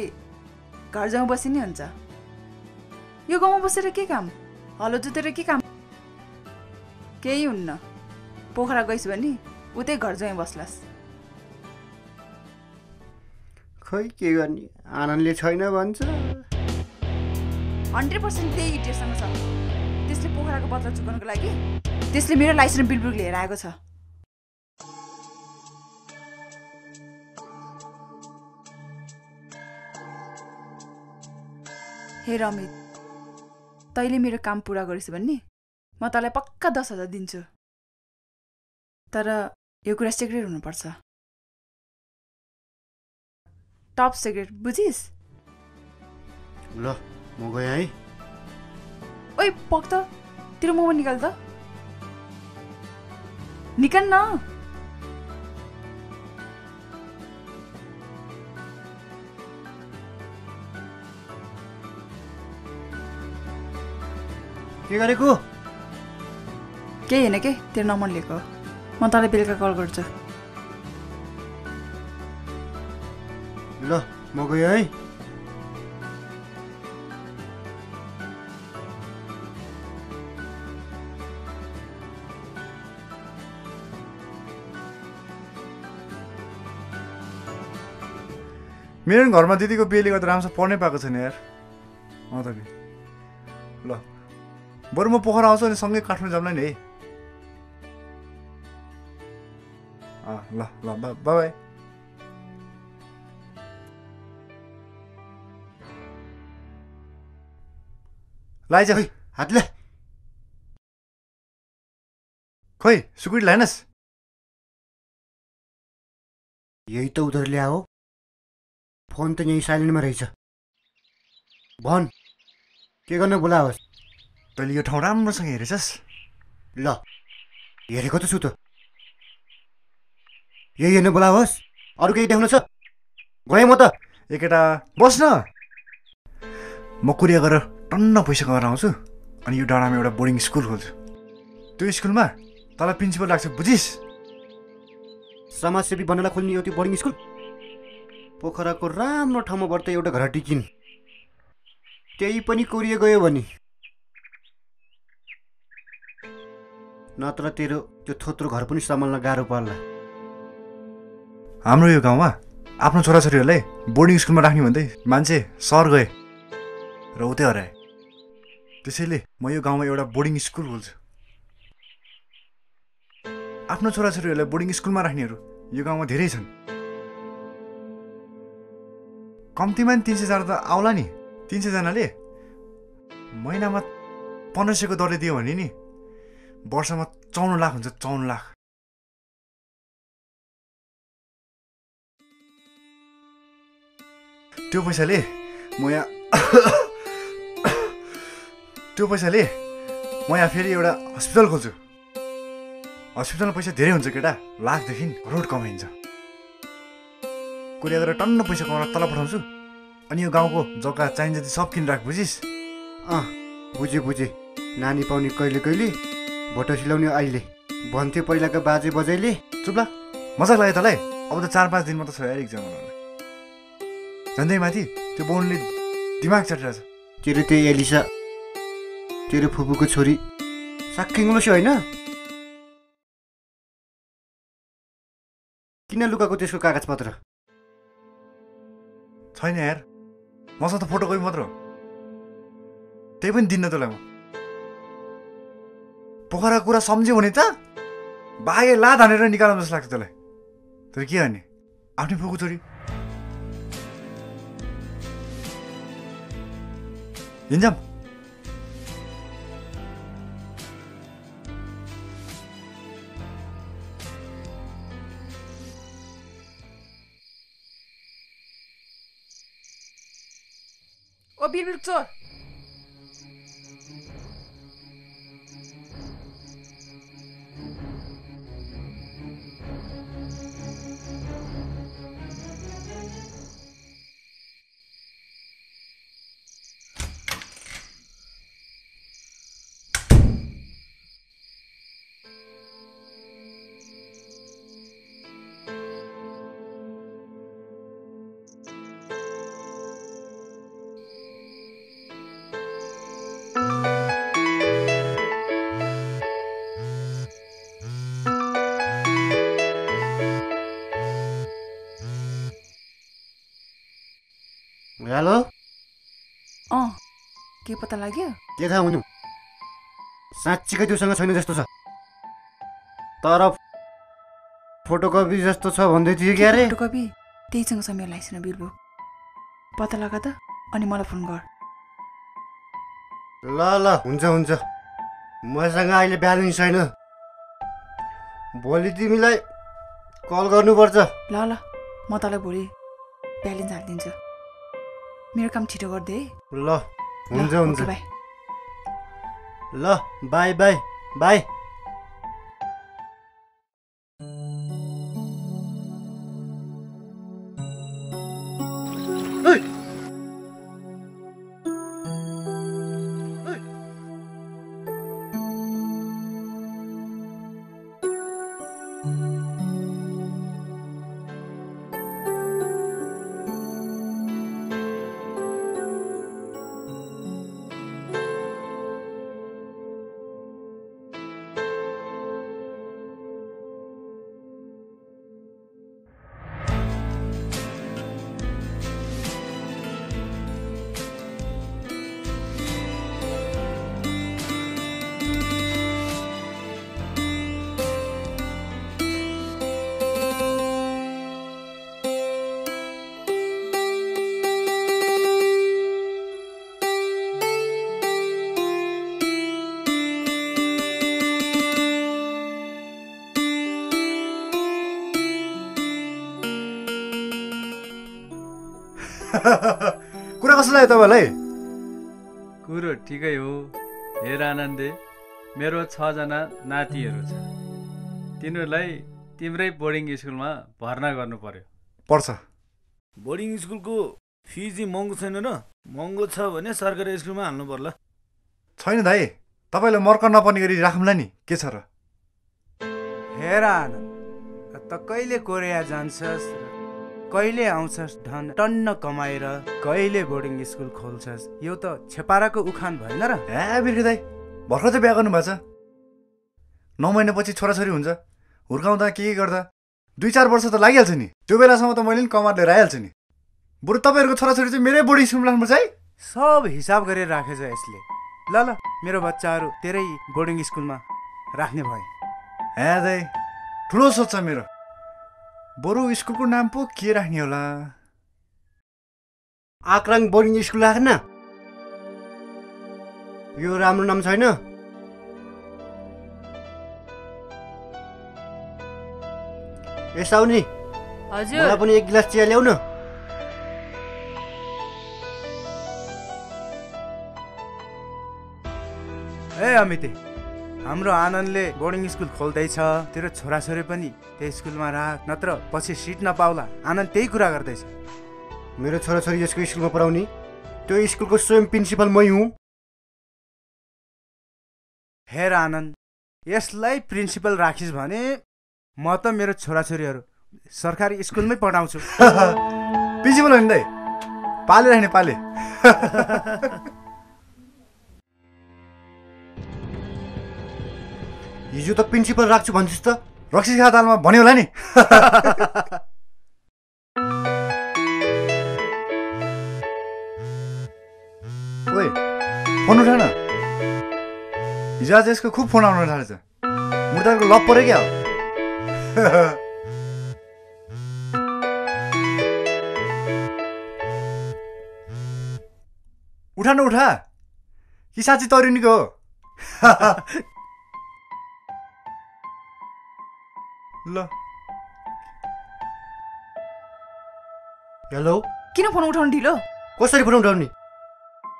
घर जाउँ बसी नै हुन्छ। यो गाउँमा बसेर के काम? हलो जोतेर के काम? केही हुन्न। पोखरा गइस् भने उतै घर जाउँ बस्लास्। खै के गर्ने? आनन्दले छैन भन्छ। हन्ड्रेड पर्सेन्ट त्यही इटिएसँग छ। त्यसले पोखराको पत्र चुकाउनुको लागि त्यसले मेरो लाइसेन्स बिलबुक लिएर आएको छ। हे रमित तैँले मेरो काम पुरा गरिस् भने म तँलाई पक्का दस हजार दिन्छु। तर यो कुरा सिक्रेट हुनुपर्छ। टप सिक्रेट बुझिस्? ल म गएँ है। ओइ पक त तेरो मोमो निकाल त। निकाल न। के गरेको? केही होइन के? तेरो नम्बर लिएको। म तँलाई बेलुका कल गर्छु। ल म गएँ है। मेरो घरमा दिदीको बिहेले गर्दा राम्रोसँग पढ्नै पाएको छैन यार। अँ त ल। बरु म पोखरा आउँछु अनि सँगै काठमाडौँ जाउँला नि है। अँ ल ल बा बाई लाइज खै हातले खोइ सुकुटी लाइनस् यही त उधार ल्या हो फोन त यहीँ साइलेन्टमा रहेछ भन के गर्न बोलाओस् तैँले यो ठाउँ राम्रोसँग हेरेछस् ल हेरेको त छु त यही हेर्न बोलाओस्। अरू केही देख्नु छ? गएँ म त। ए केटा बस् न म कुरिया गरेर टन्न पैसा कमाएर आउँछु। अनि यो डाँडामा एउटा बोर्डिङ स्कुल खोल्छु। त्यो स्कुलमा तँलाई प्रिन्सिपल लाग्छ बुझिस्? समाजसेवी बन्नलाई खोल्ने यो त्यो बोर्डिङ स्कुल? पोखराको राम्रो ठाउँमा बाट एउटा घर टिकिन्। त्यही पनि कोरिया गयो भने। नत्र तेरो त्यो थोत्रो घर पनि सम्हाल्न गाह्रो पर्ला। हाम्रो यो गाउँमा आफ्नो छोराछोरीहरूलाई बोर्डिङ स्कुलमा राख्ने भन्दै मान्छे सहर गए र उतै हराए। त्यसैले म यो गाउँमा एउटा बोर्डिङ स्कुल खोल्छु। आफ्नो छोराछोरीहरूलाई बोर्डिङ स्कुलमा राख्नेहरू यो गाउँमा धेरै छन्। कम्तीमा नि तिन सयजना त आउला नि। तिन सयजनाले महिनामा पन्ध्र सयको दरले दियो भने नि वर्षमा चौन्न लाख हुन्छ चौन्न लाख। त्यो पैसाले म यहाँ त्यो पैसाले म यहाँ फेरि एउटा हस्पिटल खोल्छु। हस्पिटलमा पैसा धेरै हुन्छ केटा। लाखदेखि करोड कमाइन्छ। कुरिया गरेर टन्न पैसा कमाएर तल पठाउँछु। अनि यो गाउँको जग्गा चाहिन्छ जति सब किनिराख बुझिस्? अँ बुझेँ बुझेँ। नानी पाउने कहिले कहिले भोटो सिलाउने अहिले। भन्थ्यो पहिलाका बाजे बजैले। चुप लाग मजाक लाग्यो तँलाई। अब त चार पाँच दिन मात्र छ यार इक्जाम झन्डै माथि त्यो बोनले दिमाग चटिरहेछ तेरो त्यो एलिसा तेरो फुपूको छोरी। साक्कै गुलोसी होइन? किन लुकाएको त्यसको कागजपत्र? छैन यार। मसँग त फोटोकपी मात्र हो। त्यही पनि दिन्न तँलाई म। पोखराको कुरा सम्झ्यो भने त बागे लात हानेर निकाल्नु जस्तो लाग्छ तँलाई। तर के गर्ने आफ्नै फुको छोरी। हिँड्छौँ ओ बिरबिर चोर अँ के पत्ता लाग्यो के थाहा हुनु साँच्चीकै त्योसँग छैन जस्तो छ तर फोटोकपी जस्तो छ भन्दै थियो क्या अरे फोटोकपी त्यहीसँग लाइसेन्स बिल बुक पत्ता लगा त अनि मलाई फोन गर ल ल हुन्छ हुन्छ मसँग अहिले ब्यालेन्स छैन भोलि तिमीलाई कल गर्नुपर्छ ल ल म तँलाई भोलि ब्यालेन्स हालिदिन्छु मेरो काम छिटो गरिदे। है ल हुन्छ। हुन्छ ल बाई बाई बाई। छजना नातिहरू छ तिनीहरूलाई तिम्रै बोर्डिङ स्कुलमा भर्ना गर्नु पर्यो। पर्छ। बोर्डिङ स्कुलको फी चाहिँ महँगो छैन र? महँगो छ भने सरकारी स्कुलमा हाल्नु पर्ला। छैन दाइ तपाईँलाई मर्क नपर्ने गरी राखौँला नि। के छ र? हेर आनन्द त कहिले कोरिया जान्छस् कहिले आउँछस् धन टन्न कमाएर कहिले बोर्डिङ स्कुल खोल्छस्? यो त छेपाराको उखान भएन र। ए बिर्खे दाइ भर्खर चाहिँ बिहा गर्नुभएको छ। नौ महिनापछि छोराछोरी हुन्छ। हुर्काउँदा के के गर्दा दुई चार वर्ष त लागिहाल्छ नि। त्यो बेलासम्म त मैले नि कमाएर लिएर आइहाल्छु नि। बरु तपाईँहरूको छोराछोरी चाहिँ मेरै बोर्डिङ स्कुलमा राख्नुपर्छ है? सब हिसाब गरेर राखेछ यसले। ल ल मेरो बच्चाहरू तेरै बोर्डिङ स्कुलमा राख्ने भए ए दाइ ठुलो सोच छ मेरो। बरु स्कुलको नाम पो के राख्ने होला? आक्राङ बोर्डिङ स्कुल राख्न। यो राम्रो नाम छैन? यसो नि हजुर। मलाई पनि एक गिलास चिया ल्याउ न ए अमिते हाम्रो आनन्दले बोर्डिङ स्कुल खोल्दैछ तेरो छोराछोरी पनि त्यही स्कुलमा राख नत्र पछि सिट नपाउला। आनन्द त्यही कुरा गर्दैछ। मेरो छोराछोरी यसको स्कुलमा पढाउने त्यो स्कुलको स्वयं प्रिन्सिपल मै हुँ। हेर आनन्द यसलाई प्रिन्सिपल राखिस् भने म त मेरो छोराछोरीहरू सरकारी स्कुलमै पढाउँछु। प्रिन्सिपल हो नि दाइ पाले राख्ने पाले। हिजो त प्रिन्सिपल राख्छु भन्थिस् त। रक्सी खातालमा भन्यो होला नि। ओए फोन उठा न हिजो आज यसको खुब फोन आउन थालेछ मुर्दाको लप पऱ्यो क्या हो। उठा न उठा। कि साँच्ची तरुनीको हो? ल। हेलो? किन फोन उठाउनु ढिलो? कसरी फोन उठाउने?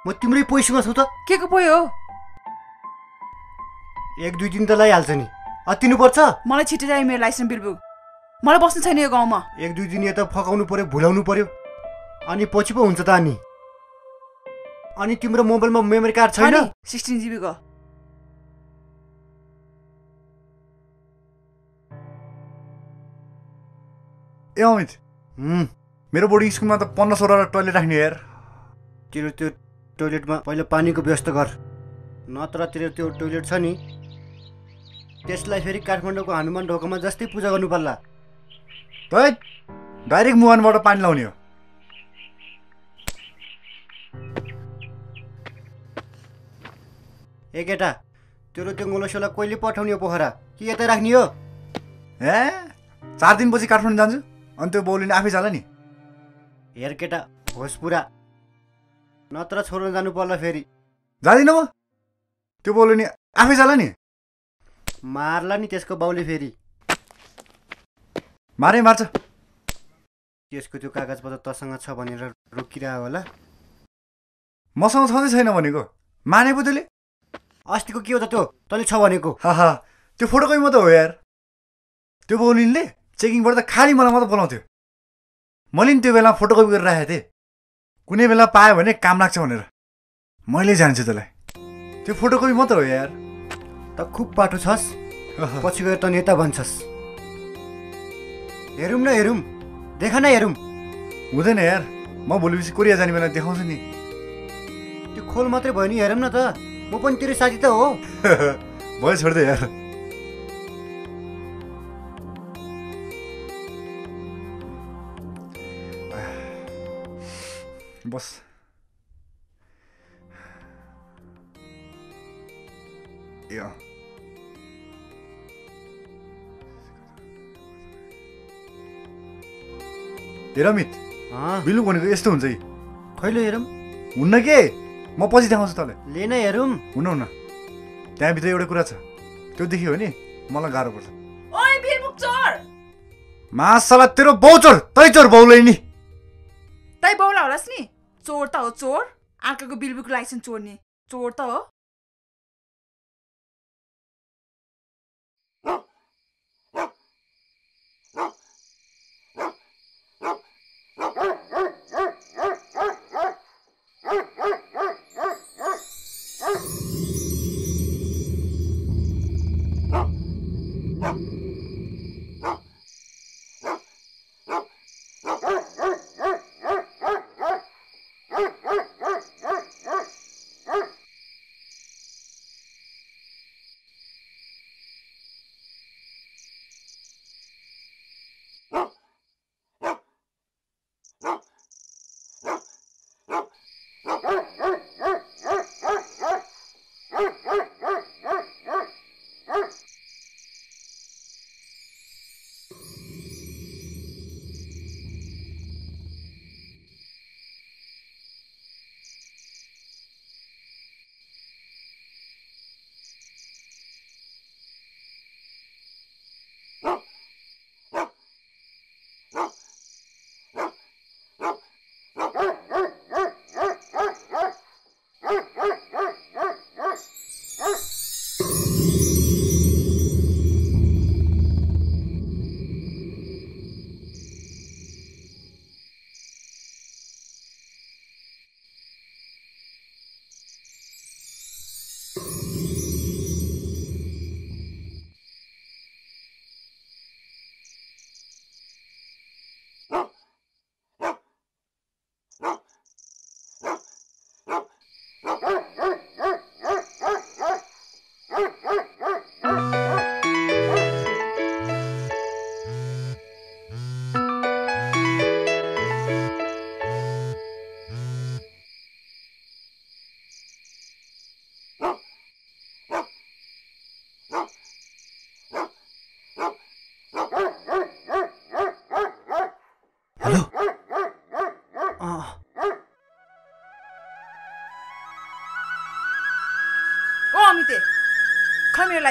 म तिम्रै पैसामा छु त। के को पोइ हो? एक दुई दिन त लगाइहाल्छ नि। अत्तिनुपर्छ। मलाई छिटो चाहियो मेरो लाइसेन्स बिल बुक। मलाई बस्नु छैन यो गाउँमा। एक दुई दिन यता फकाउनु पर्यो भुलाउनु पर्यो। अनि पछि पो हुन्छ त अनि। अनि तिम्रो मोबाइलमा मेमोरी कार्ड छैन? सिक्सटिन जिबीको ए अमित। मेरो बोर्डिङ स्कुलमा त पन्ध्र सोह्रवटा टोइलेट राख्ने यार तेरो त्यो टोइलेटमा पहिला पानीको व्यवस्था गर। नत्र तेरो त्यो टोइलेट छ नि। त्यसलाई फेरि काठमाडौँको हनुमान ढोकामा जस्तै पूजा गर्नु पर्ला। है डाइरेक्ट मुहानबाट पानी लाउने हो। ए केटा तेरो त्यो गोलोसोला कहिले पठाउने हो पोखरा? कि यतै राख्ने हो? ए चार दिनपछि काठमाडौँ जान्छु। अनि त्यो बाउले नि आफै जाला नि। हेर केटा होस् पुरा। नत्र छोड्न जानु पर्ला फेरि। जाँदिनँ म। त्यो बाउले नि आफै जाला नि। मार्ला नि त्यसको बाउले फेरि। मारै मार्छ। त्यसको त्यो कागजपत्र तसँग छ भनेर रोकिरह होला। मसँग छँदै छैन भनेको। माने पो त्यसले। अस्तिको के हो त त्यो? तैँले छ भनेको। हा हा। त्यो फोटोकपी मात्रै हो यार। त्यो बाउलिनले चेकिङबाट त खालि मलाई मात्रै बोलाउँथ्यो। मैले नि त्यो बेला फोटोकपी गरेर राखेको थिएँ। कुनै बेला पायो भने काम लाग्छ भनेर। मैले जान्छु त्यसलाई। त्यो फोटोकपी मात्रै हो यार। त खुब पाठो छस्। पछि गएर त नेता भन्छस् हेरौँ न हेरौँ। देखा न हेरौँ। हुँदैन यार। म भोलि पछि कोरिया जाने बेला देखाउँछु नि। त्यो खोल मात्रै भयो नि हेरौँ न त। म पनि तेरो साथी त हो। भयो छोड्दै यार। बस। यो हेर अमित बिलु भनेको यस्तो हुन्छ कि खैलो हेरौँ? हुन्न के? म पछि देखाउँछु तँलाई। ले न हेरौँ। हुन हुन त्यहाँभित्र एउटा कुरा छ। त्यो देख्यो भने मलाई गाह्रो पर्छ। ओइ बिलबुक चोर! मासला तेरो बाउ चोर! तै चोर बाउलै नि। तै बाउला होलास् नि। चोर त हो चोर। अर्काको बिलबुक लाइसेन्स चोर्ने। चोर त हो। Uh-huh.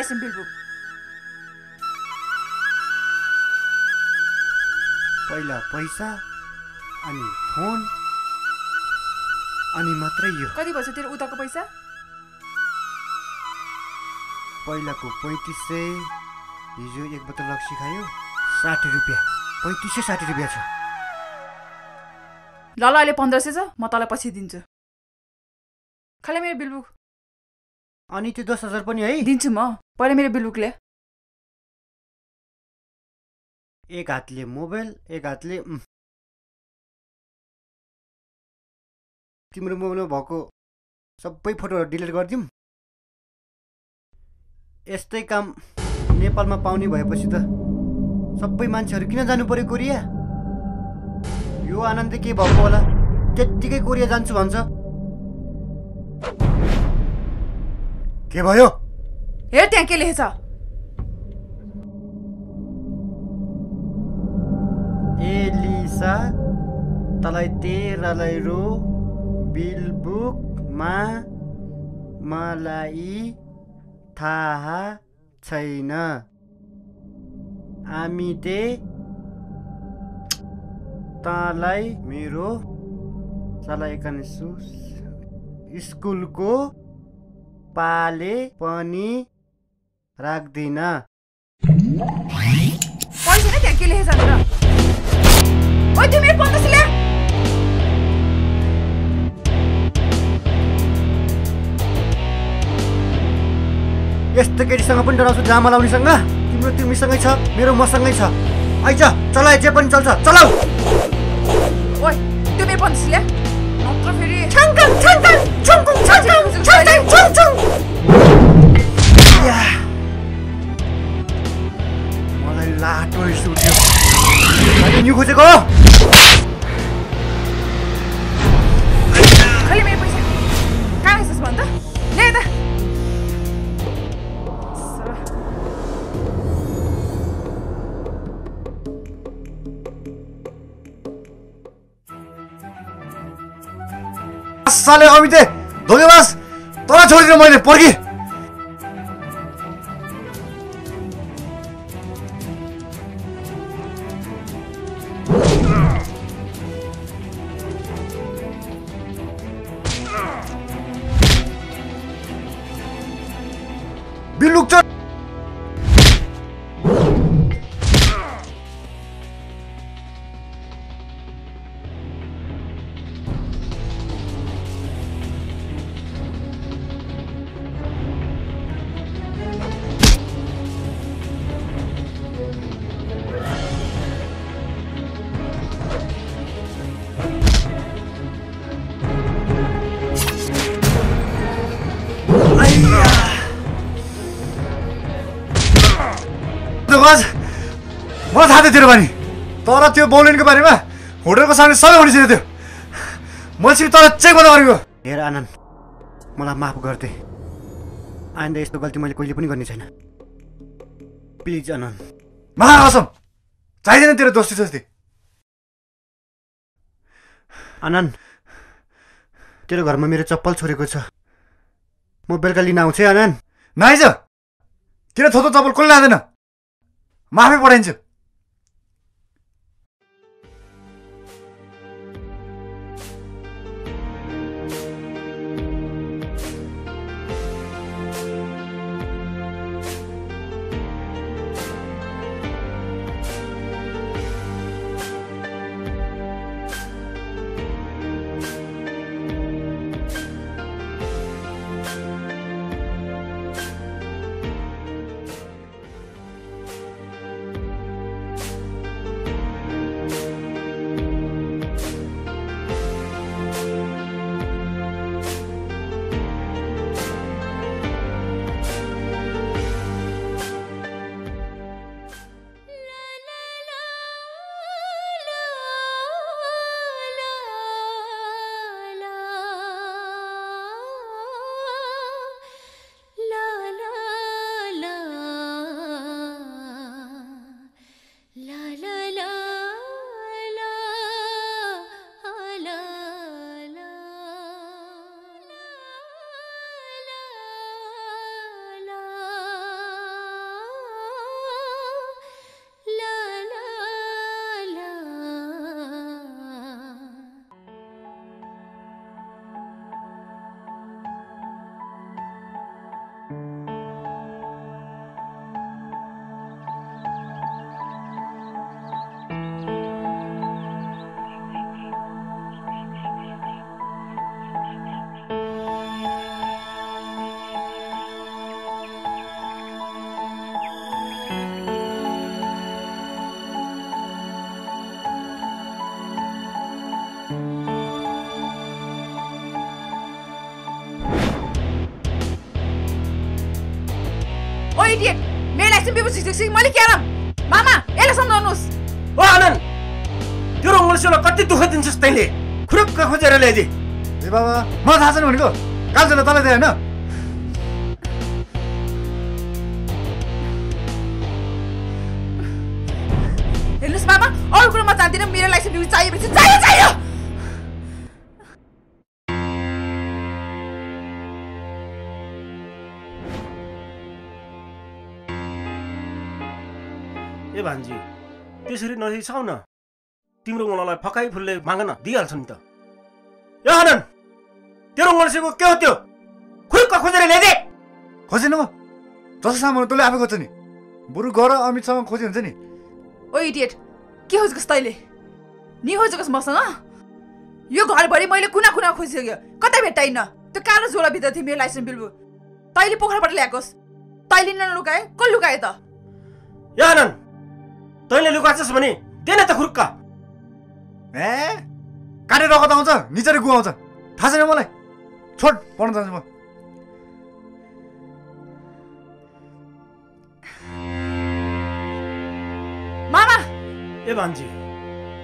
लाइसेन्स बिलबुक पहिला पैसा अनि फोन अनि मात्रै यो कति भएछ तेरो उताको पैसा पहिलाको पैँतिस सय हिजो एक बोतल रक्सी खायो साठी रुपियाँ पैँतिस सय साठी रुपियाँ छ ल ल अहिले पन्ध्र सय छ म तँलाई पछि दिन्छु खालि मेरो बिलबुक अनि त्यो दस हजार पनि है दिन्छु म पहिला मेरो बिलबुक ल्या एक हातले मोबाइल एक हातले तिम्रो मोबाइलमा भएको सबै फोटोहरू डिलिट गरिदिउँ यस्तै काम नेपालमा पाउने भएपछि त सबै मान्छेहरू किन जानु पर्यो कोरिया यो आनन्द के भएको होला त्यत्तिकै कोरिया जान्छु भन्छ के भयो हेर त्यहाँ के लेखेछ एलिसा तँलाई तेह्रलाई रो बिलबुकमा मलाई थाहा छैन। हामीले तँलाई मेरो चलाइकन स्कुलको पाले पनि राख्दिन। नै त्यहाँ के लेखेछ भनेर? यस्तो केटीसँग पनि डराउँछु ड्रामा लाउनेसँग। तिम्रो तिमीसँगै छ मेरो मसँगै छ। आइज चलाए जे पनि चल्छ चलाऊ साले अमिते धोकेबास तँलाई छोडिदिनु मैले पर्खी। मलाई थाहा थियो तेरो बानी। तर त्यो बोलिनको बारेमा होटलको सामने सबै भनिसकेको थियो। मैले सिर्फ तँलाई चेक मात्र गरेको हेर आनन्द मलाई माफ गर्दे। आइन्दा यस्तो गल्ती मैले कहिले पनि गर्ने छैन। प्लिज आनन्द। महाकसम चाहिँदैन तेरो दोस्ती सोस्ती आनन्द तेरो घरमा मेरो चप्पल छोडेको छ। म बेलुका लिन आउँछु है आनन्द। नाइज किन थोतो चप्पल कसले लाँदैन म आफै पठाइदिन्छु। सिक्छ मैले मामा यसलाई सम्झाउनुहोस् ओ आनन्द रङ्गोलीसँग कति दुःख दिन्छस् तैँले खुरुक्क खोजेर ल्याइदिए ए बाबा मलाई थाहा छैन भनेको काल तँलाई दिए होइन भान्जी त्यसरी नरिसाउ न। तिम्रो उहाँलाई फकाइ फुलले माग न दिइहाल्छ नि त। ए आनन्द तेरो उहाँसिको के हो त्यो? खुर्क खोजेर ल्याइदे। खोजेन म। जस्तो सामान तैँले आफै खोज्छ नि। बरु गर अमितसँग खोजे हुन्छ नि। ओ इडियट के खोजेकोस् तैँले? नि खोजेकोस् मसँग? यो घरभरि मैले कुना कुना खोजिसक्यो। कतै भेट्टाइनँ? त्यो कालो झोला भित्र थियो मेरो लाइसेन्स बिल तैँले पोखराबाट ल्याएकोस्। तैँले नलुकाए को लुकाए त? आनन्द तैँले लुकाछस् भने दे न त खुर्क ए? काटेर रगत आउँछ निचरी गु आउँछ। थाहा छैन मलाई। छोड पढ्न जान्छु म। मामा! ए भान्जी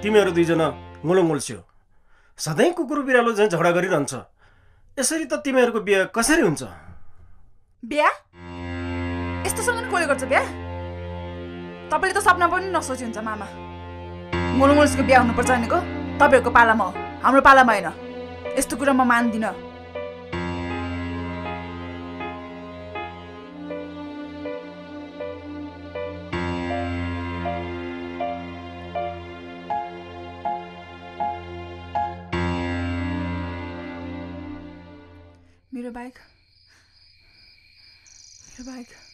तिमीहरू दुईजना मुलुङ्गुल्स्यो सधैँ कुकुर बिरालो झैँ झगडा गरिरहन्छ। यसरी त तिमीहरूको बिहे कसरी हुन्छ? बिहा? यस्तोसँग नि कसले गर्छ बिहा? तपाईँले त सपना पनि नसोच्नुहुन्छ मामा। मोलमोलसको बिहा हुनुपर्छ भनेको तपाईँहरूको पालामा हो। हाम्रो पालामा होइन यस्तो कुरा म मान्दिनँ। मेरो बाइक। मेरो बाइक।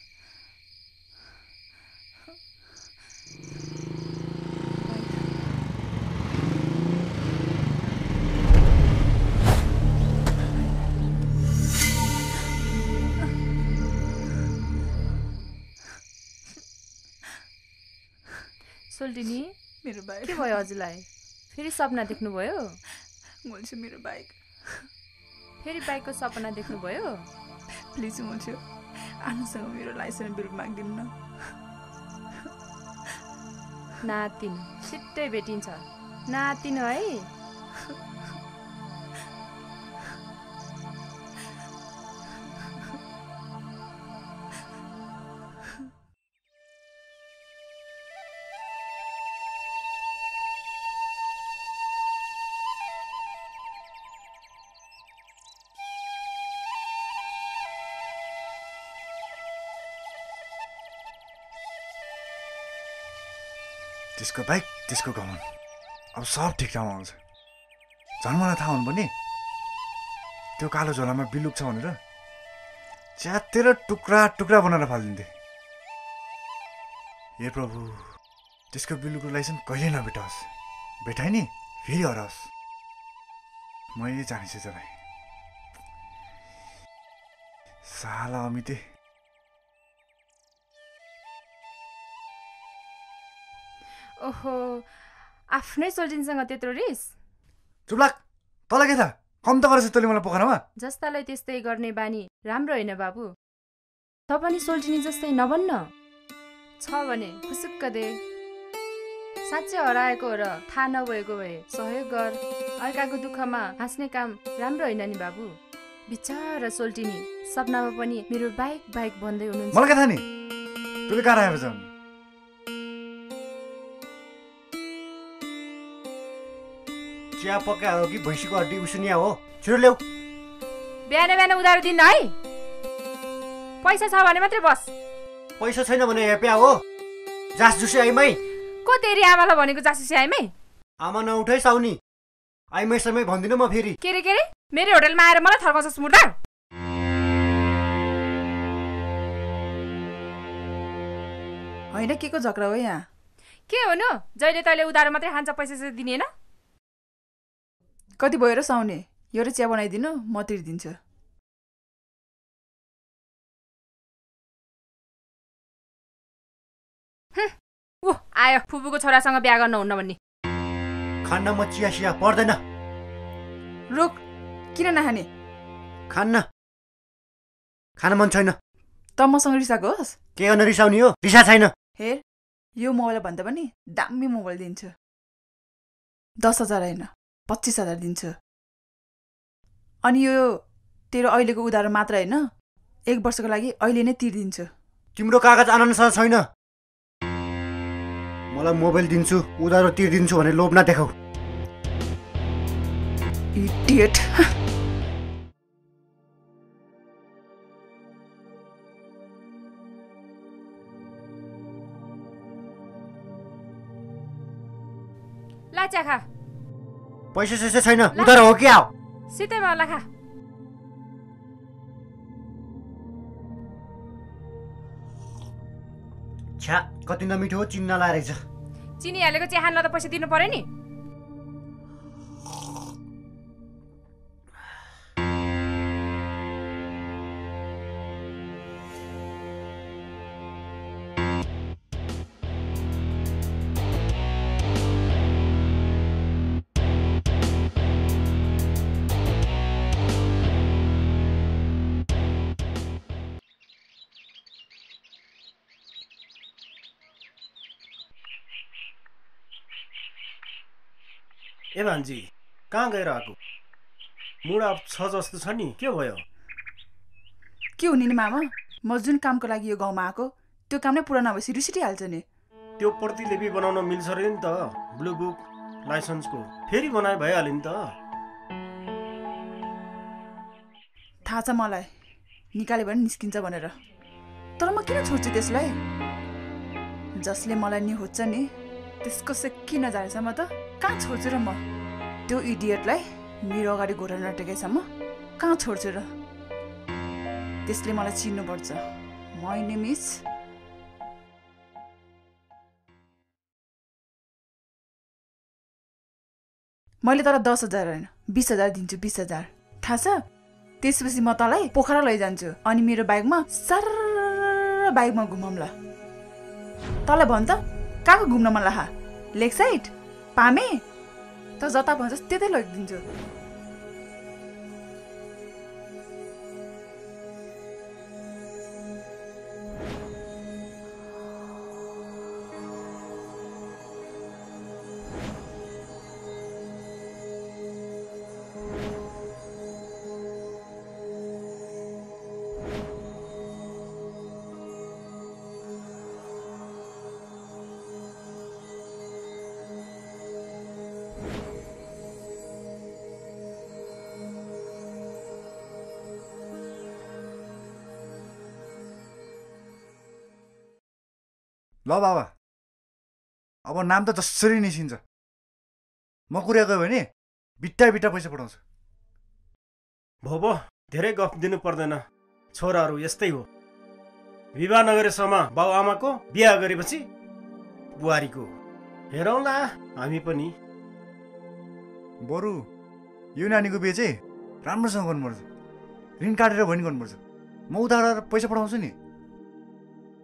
सोल्टिनी मेरो बाइक। के भयो हजुरलाई? फेरि सपना देख्नुभयो? मुल्छु मेरो बाइक। फेरि बाइकको सपना देख्नुभयो? प्लिज मुल्छु आनुसँग मेरो लाइसेन्स बिल माग्दिनु। न नातिन छिट्टै भेटिन्छ। नातिन है? त्यसको बाइक त्यसको कमान अब सब ठिक ठाउँमा आउँछ। झन् मलाई थाहा हुनु पनि त्यो कालो झोलामा बिलुक छ भनेर च्यातेर टुक्रा टुक्रा बनाएर फालिदिन्थे। हे प्रभु त्यसको बिलुकको लाइसेन्स कहिले नभेटाओस् भेटाइ नि फेरि हराओस्। मैले जानेछु तपाईँ साला अमिते। ओहो आफ्नै सोल्टिनसँग त्यत्रो रिस? चुप्लाक तँलाई के थाहा कम त गरेछ तैँले मलाई पोखरामा जस्तालाई त्यस्तै गर्ने बानी राम्रो होइन बाबु। त पनि सोल्टिनी जस्तै नबन्न। छ भने खुसुक्क दे। साँच्चै हराएको र थाहा नभएको भए सहयोग गर। अर्काको दुःखमा हाँस्ने काम राम्रो होइन नि बाबु। बिचारा सोल्टिनी सपनामा पनि मेरो बाइक बाइक भन्दै हुनुहुन्छ। मलाई के थाहा नि? चिया पकायो हो कि भैँसीको हड्डी उसिनिया हो। छिटो ल्याऊ। बिहान बिहान उधारो दिन्न है। पैसा छ भने मात्रै बस। पैसा छैन भने हेप्या हो। जास जुसे आइमै। को तेरी आमालाई भनेको जासुसी आइमै? आमा नउठै साउनी। आइमै समय भन्दिनँ म फेरि। के रे के रे? मेरो होटलमा आएर मलाई थर्काउँछस् मुर्दा? होइन के को झगडा हो यहाँ? के हो न जहिले तैँले उधारो मात्रै खान्छ पैसा चाहिँ दिनेन कति भयो र साउने? एउटा चिया बनाइदिनु म तिर्दिन्छु। ऊ आयो। फुपूको छोरासँग बिहा गर्न हुन्न भन्ने। खान्न म चिया सिया पर्दैन। रुक किन नखाने खान्न। खान मन छैन। त मसँग रिसाएको होस्। के गर्न रिसाउने हो? रिसा छैन। हेर यो मोबाइल भन्दा पनि दामी मोबाइल दिन्छु। दस हजार होइन पच्चिस हजार दिन्छु। अनि यो तेरो अहिलेको उधारो मात्र होइन एक वर्षको लागि अहिले नै तिर्दिन्छु तिम्रो कागज आनन्दसँग छैन। मलाई मोबाइल दिन्छु उधारो तिर्दिन्छु भने लोभ नदेखाऊ। इडियट ला चिया खा पैसा सैसा छैन। उधारो हो कि आऊ सितैमा होला खा। छ्या कति नमिठो हो चिन्न नलाएर रहेछ चिनी हालेको चिया खान त पैसा दिनु पर्यो नि। ए भान्जी कहाँ गएर आएको? मुड छ जस्तो छ नि के भयो? के हुने नि मामा? म जुन कामको लागि यो गाउँमा आएको त्यो काम नै पुरा नभएपछि रिसिटिहाल्छ नि। त्यो प्रतिलिपि बनाउन मिल्छ अरे नि त ब्लु बुक लाइसेन्सको। फेरि बनाए भइहाल्यो नि त। थाहा छ मलाई निकाल्यो भने निस्किन्छ भनेर। तर म किन छोड्छु त्यसलाई? जसले मलाई नि खोज्छ नि त्यसको सेक्की नजानेसम्म त? कहाँ छोड्छु र म? त्यो इडियटलाई मेरो अगाडि घोडा नटेकेसम्म कहाँ छोड्छु र? त्यसले मलाई चिन्नुपर्छ। नेम इज मैले तर दस हजार होइन। बिस हजार दिन्छु बिस हजार। थाहा छ? त्यसपछि म तँलाई पोखरा लैजान्छु। अनि मेरो बाइकमा सर बाइकमा घुमाउँला तँलाई भन् त कहाँको घुम्न मन लाहा लेक साइड पामे? त जता भन्छस् त्यतै लगिदिन्छु ल बाबा अब नाम त जसरी निस्किन्छ म कुरा गयो भने बिट्टा बिट्टा पैसा पठाउँछु भोबो धेरै गफ दिनु पर्दैन छोराहरू यस्तै हो विवाह नगरेसम्म बाउ आमाको बिहा गरेपछि बुहारीको हेरौँला हामी पनि बरु यो नानीको बिहे चाहिँ राम्रोसँग गर्नुपर्छ ऋण काटेर भयो नि गर्नुपर्छ म उधार पैसा पठाउँछु नि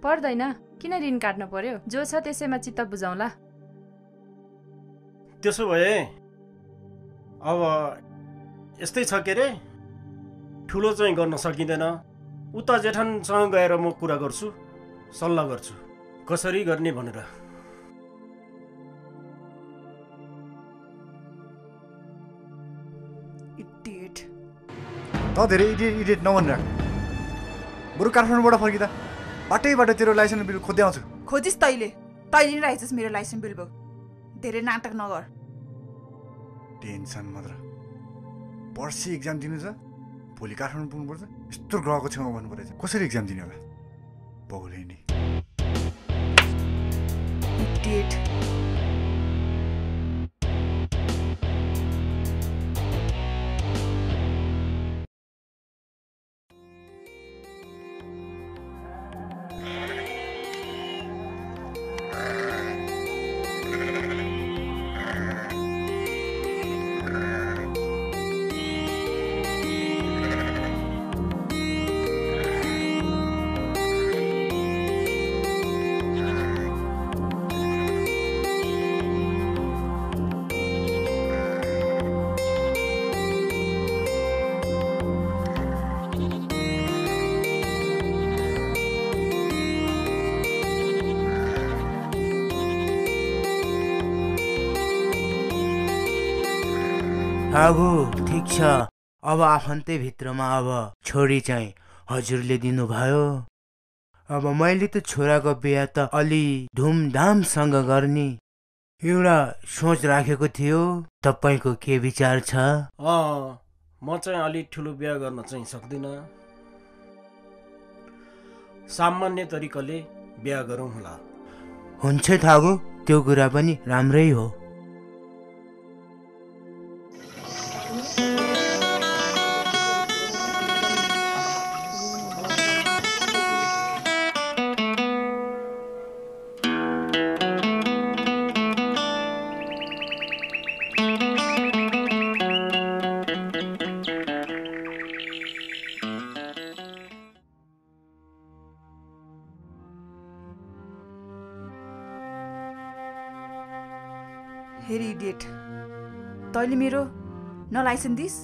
पर्दैन। किन ऋण काट्नु पर्यो? जो छ त्यसैमा चित्त बुझाउँला। त्यसो भए अब यस्तै छ के अरे ठुलो चाहिँ गर्न सकिँदैन। उता जेठानसँग गएर म कुरा गर्छु सल्लाह गर्छु। कसरी गर्ने भनेर। त धेरै इडियट इडियट नभनिराख बरु काठमाडौँबाट फर्किँदा। बाटै बाटो तेरो लाइसेन्स बिल खोज्दै आउँछु। खोजिस् तैँले। तैँले नै राखेछस् मेरो लाइसेन्स बिल बुक धेरै नाटक नगर। टेन्सन मात्र। पर्सि इक्जाम दिनु छ भोलि काठमाडौँ पुग्नुपर्छ यस्तो ग्रहको छेउमा भन्नु परेछ कसरी इक्जाम दिने होला? बाउले नि आगो ठिक छ। अब आफन्तै भित्रमा अब छोरी चाहिँ हजुरले दिनुभयो। अब मैले त छोराको बिहा त अलि धुमधामसँग गर्ने एउटा सोच राखेको थियो। तपाईँको के विचार छ? म चाहिँ अलिक ठुलो बिहा गर्न चाहिँ सक्दिनँ। सामान्य तरिकाले बिहा गरौँ होला। हुन्छ थागो त्यो कुरा पनि राम्रै हो। तैँले मेरो न लाइसेन्स दिस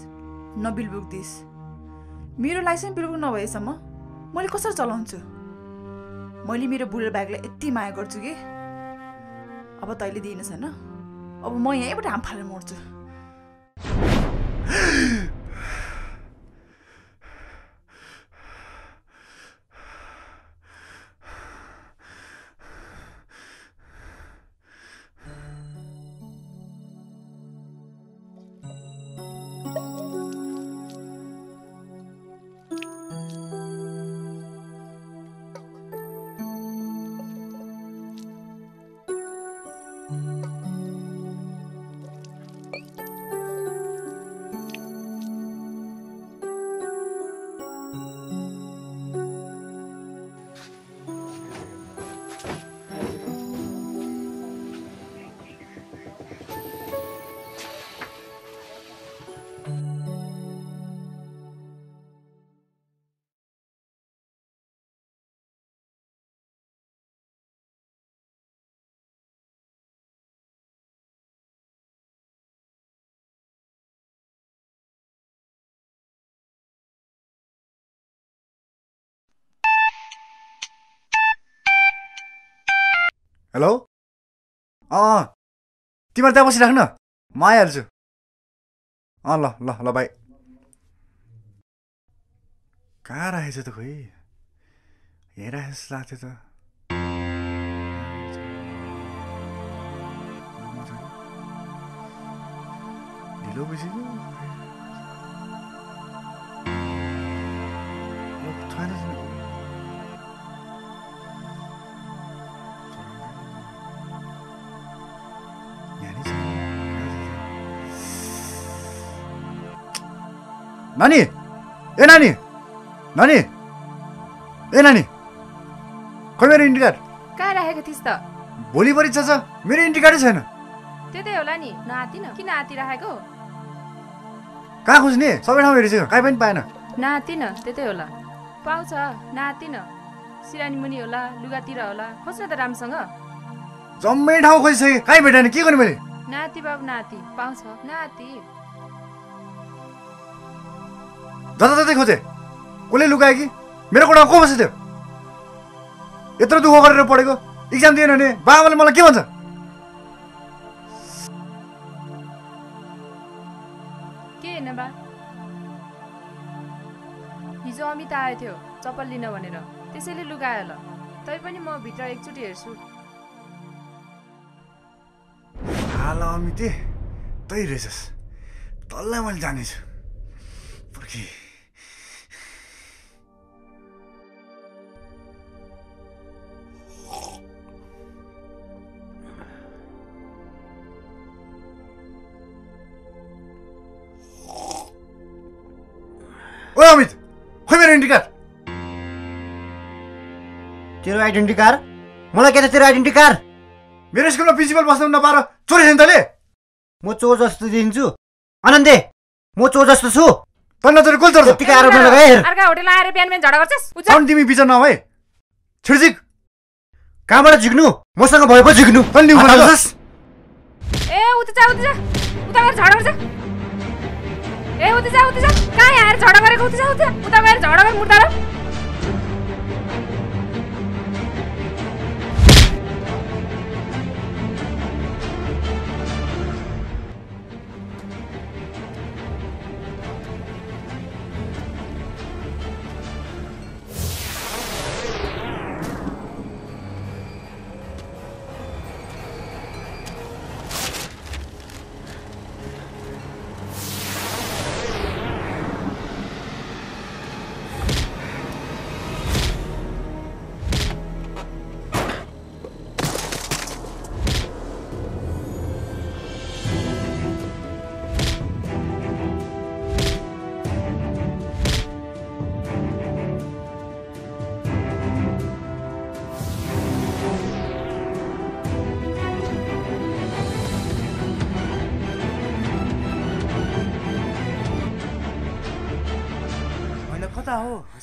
न बिल बुक दिस। मेरो लाइसेन्स बिल बुक नभएसम्म मैले कसरी चलाउँछु? मैले मेरो बुलेट बाइकलाई यति माया गर्छु कि? अब तैँले दिएन छैन अब म यहीँबाट हाम फालेर मर्छु। हेलो? अँ तिमीहरू त्यहाँ बसिराख्न? म आइहाल्छु। अँ ल ल ल भाइ कहाँ राखेछ त खोइ? राखेछ जस्तो लाग्थ्यो त। ढिलो भइसक्यो। छैन नानी ए नानी नानी ए नानी खोइ मेरो इन्टी कार्ड कहाँ राखेको थिइस् त भोलि परीक्षा छ मेरो इन्टी कार्डै छैन त्यतै होला नि नआतिन किन आति राखेको कहाँ खोज्ने सबै ठाउँ हेरिसक्यो कहीँ पनि पाएन नआतिन त्यतै होला पाउँछ नआतिन सिरानी मुनि होला लुगातिर होला खोज्न त राम्रोसँग जम्मै ठाउँ खोजिसकेँ कहीँ भेटेन के गर्ने मैले नाति बाबु नाति पाउँछ नाति जताततै खोजेँ कसले लुकायो कि मेरो कोठामा को बसेको थियो यत्रो दुःख गरेर पढेको इक्जाम दिएन भने बाबाले मलाई के भन्छ के हेर्न बा हिजो अमित आएको थियो चप्पल लिन भनेर त्यसैले लुगायो होला तैपनि म भित्र एकचोटि हेर्छु हाल अमिते तै रहेछस् तल्लाई मैले जानेछु पुर्खी तेरो आइडेन्टी कार्ड? मलाई के त तेरो आइडेन्टी कार्ड? मेरो स्कुलमा प्रिन्सिपल बस्नु नपाएर चोरी छैन तैँले म चोर जस्तो देखिन्छु। आनन्दे म चोर जस्तो छु। तँ नचोरी कसले चोर्छ त्यतिकै आरोप नलगाए हेर। अर्का होटेल आएर बिहान बिहान झगडा गर्छस्? उच्च अनि तिमी बिचरा नभए। छिर्जिक कहाँबाट झिक्नु? मसँग भए पो झिक्नु। तैँले हात उखाल्छस्? हाल्छस्? ए उता जा उता जा। उता गएर झगडा गर्छ। ए उता जा उता जा। कहाँ यहाँ आएर झगडा गरेको? उता जा उता उता गएर झगडा गरेर मुर्दा र।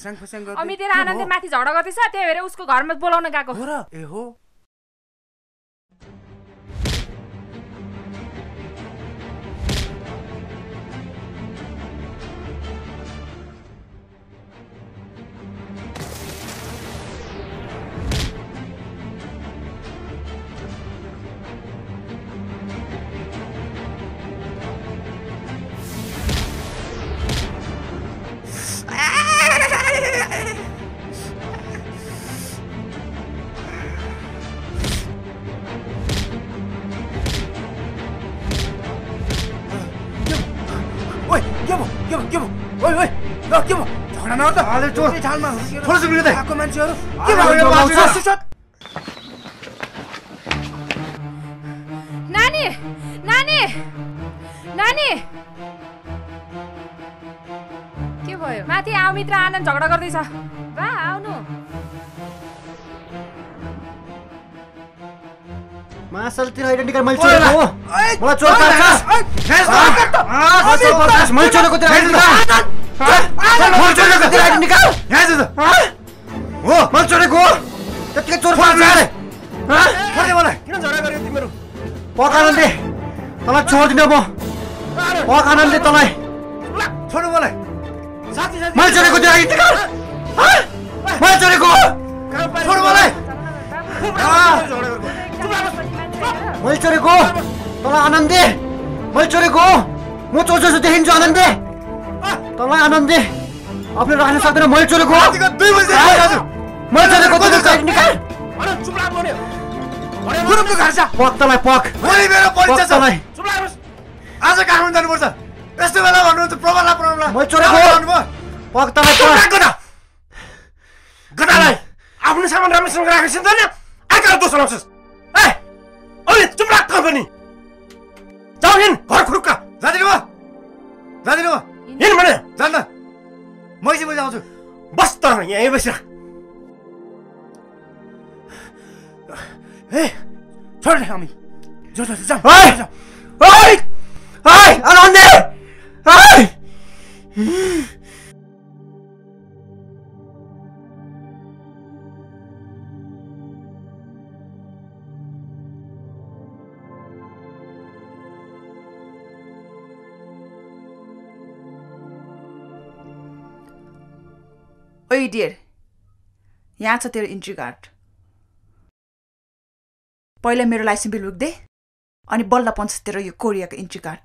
होला हो हस्याङ फस्याङ गर्दै अमित आनन्दले? माथि झगडा गर्दैछ त्यही भएर उसको घरमा बोलाउन गएको हो र ए हो नानी नानी नानी के भयो माथि अमित र आनन्द झगडा गर्दैछ बा आउनु मासलतिर आइडेन्टी कार्ड मैले। चोरेको हो मलाई चोर पार्छ ओइ, फेस नगर त। आ, चोर पार्छ मैले चोरेको त्यो आइडेन्टी हो मैले चोरेको हो त्यतिकै चोर अरे मलाई किन झगडा गर्यो तिमीहरू पक आनन्दले तँलाई छोड्दिनँ म पक आनन्दले तँलाई छोड्नु मलाई मैले चोरेको त्यो? मैले चोरेको हो छोड्नु मलाई मैले चोरेको तँलाई आनन्दे मैले चोरेको म चोर जस्तो देखिन्छु आनन्दे तँलाई आनन्दे आफूले राख्न सक्दैन मैले चोरेको मैले चोरेको छ पक तँलाई पक। भोलि मेरो पक परीक्षा छ। तँलाई चुप लाग्नुहोस् आज काठमाडौँ जानुपर्छ। यस्तो बेला भन्नुहुन्छ प्रबललाई प्रबललाई मैले चोरेको। भन्नुभयो पक। गदालाई आफ्नो सामान राम्रोसँग राखेको छैन नि आकार दोष लाउँछस्। ए अहिले चुप त पनि? जाऊ हिँड घर खुर्का जाँदिनु भयो। जाँदिनु भयो। हिँड भने जान्न म एकछिन बजी आउँछु बस त यहीँ बसिरह ए छोड हामी जो यहाँ छ तेरो इन्ट्री कार्ड पहिला मेरो लाइसेन्स बिल दे अनि बल्ल पाउँछ तेरो यो कोरियाको इन्ट्री कार्ड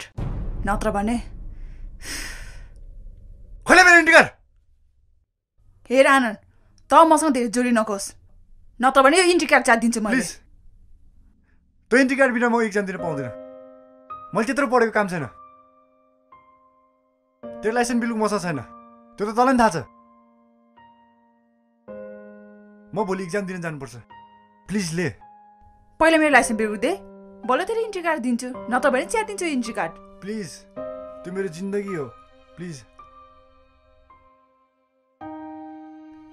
नत्र भने खोले मेरो इन्टी कार्ड हेर आनन्द त मसँग धेरै जोडी नकोस् नत्र भने यो इन्ट्री कार्ड च्यातिदिन्छु मैले। त्यो इन्टी कार्ड बिना म इक्जाम दिन पाउँदिनँ। मैले त्यत्रो पढेको काम छैन। त्यो लाइसेन्स बिलको मसा छैन। त्यो त तँलाई पनि थाहा छ। म भोलि इक्जाम दिन जानुपर्छ। प्लिज ले। पहिला मेरो लाइसेन्स बिल दे। बल्ल तेरो इन्ट्री कार्ड दिन्छु नत्र भने च्यातिदिन्छु इन्ट्री कार्ड प्लिज त्यो मेरो जिन्दगी हो। प्लिज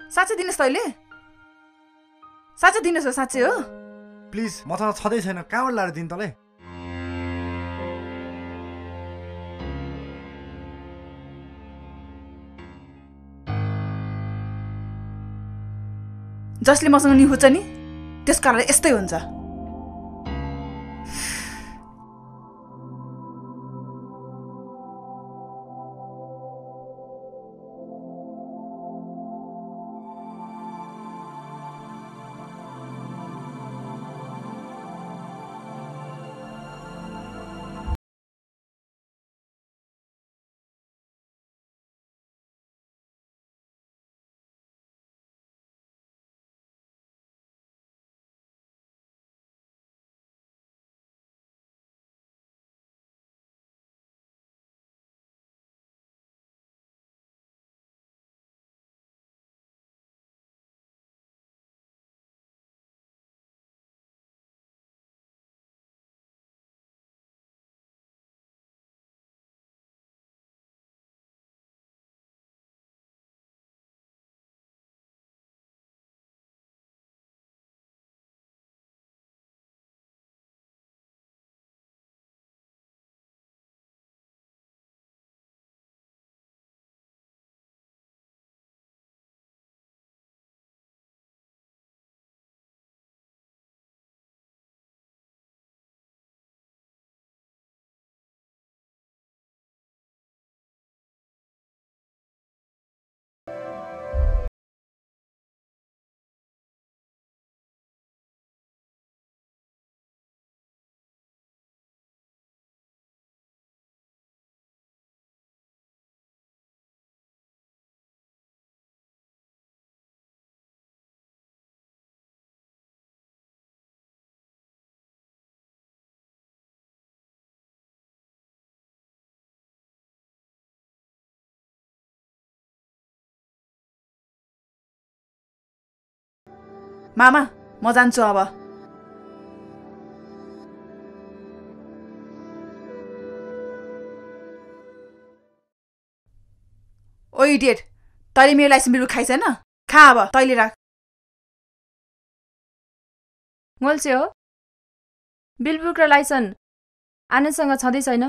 साँच्चै दिनुहोस् तैँले। साँच्चै दिनुहोस् हो साँच्चै हो। प्लिज मसँग छँदै छैन। कहाँबाट लाएर दिनु तँलाई? जसले मसँग निहुन्छ नि त्यस कारणले यस्तै हुन्छ। मामा म जान्छु अब। ओ इडियट तैँले मेरो लाइसेन्स बिल खाइसेन खा अब तैँले राख। मोल्से हो। बिलबुक र लाइसन आनन्दसँग छँदै छैन।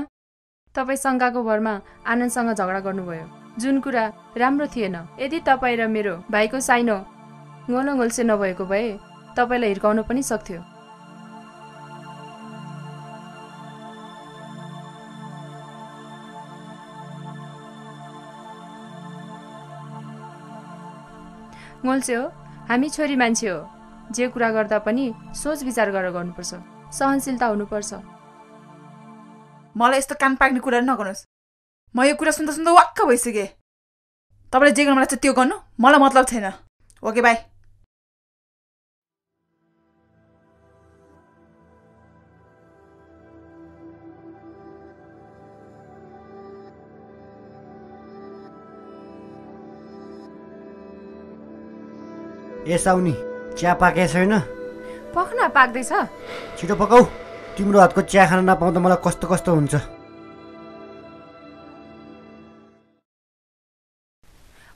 तपाईँ शङ्काको भरमा आनन्दसँग झगडा गर्नुभयो। जुन कुरा राम्रो थिएन। यदि तपाईँ र मेरो भाइको साइनो गोलो गोल्से नभएको भए तपाईँलाई हिर्काउनु पनि सक्थ्यो। गोल्से हो हामी छोरी मान्छे हो। जे कुरा गर्दा पनि सोच विचार गरेर गर्नुपर्छ। सहनशीलता हुनुपर्छ। मलाई यस्तो कान पाक्ने कुरा नगर्नुहोस्। म यो कुरा सुन्दा सुन्दा वाक्क भइसकेँ। तपाईँले जे गर्नु मलाई चाहिँ त्यो गर्नु मलाई मतलब छैन। Okay by. साउनी चिया पाकेको छैन। पख्न पाक्दैछ। छिटो पकाऊ। तिम्रो हातको चिया खान नपाउँदा मलाई कस्तो कस्तो हुन्छ।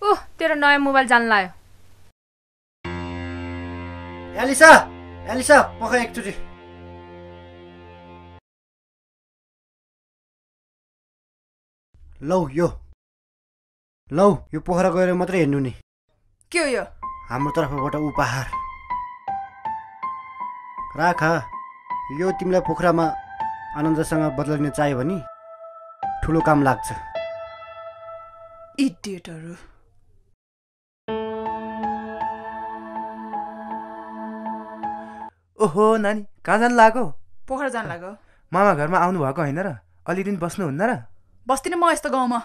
ओह तेरो नयाँ मोबाइल जान लायो। एलिसा एलिसा पका एकचोटि। लौ यो। लौ यो पोखरा गएर मात्रै हेर्नु नि। के हो यो? हाम्रो तर्फबाट उपहार। राख यो तिमीलाई पोखरामा आनन्दसँग बदलिने चाहियो भने ठुलो काम लाग्छ। इडियटहरू। ओहो नानी कहाँ जानु लाग्यो पोखरा जानु लाग्यो मामा घरमा आउनु भएको होइन र? अलि दिन बस्नुहुन्न र? बस्दिनँ म यस्तो गाउँमा।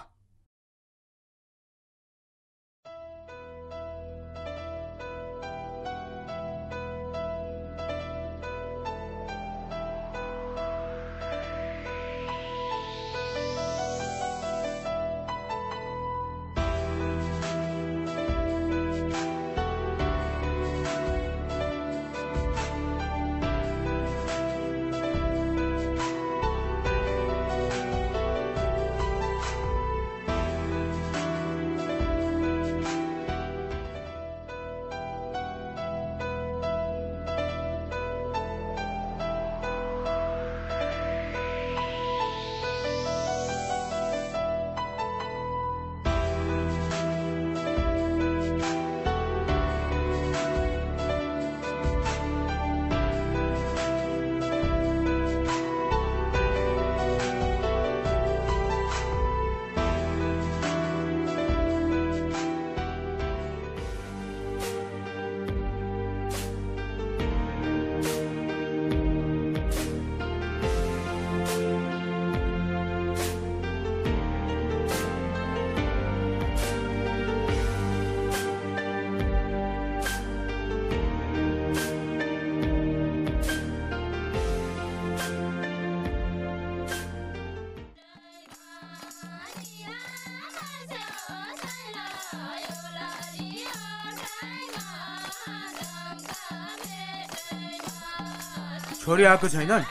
छोरी आएको छैनन्?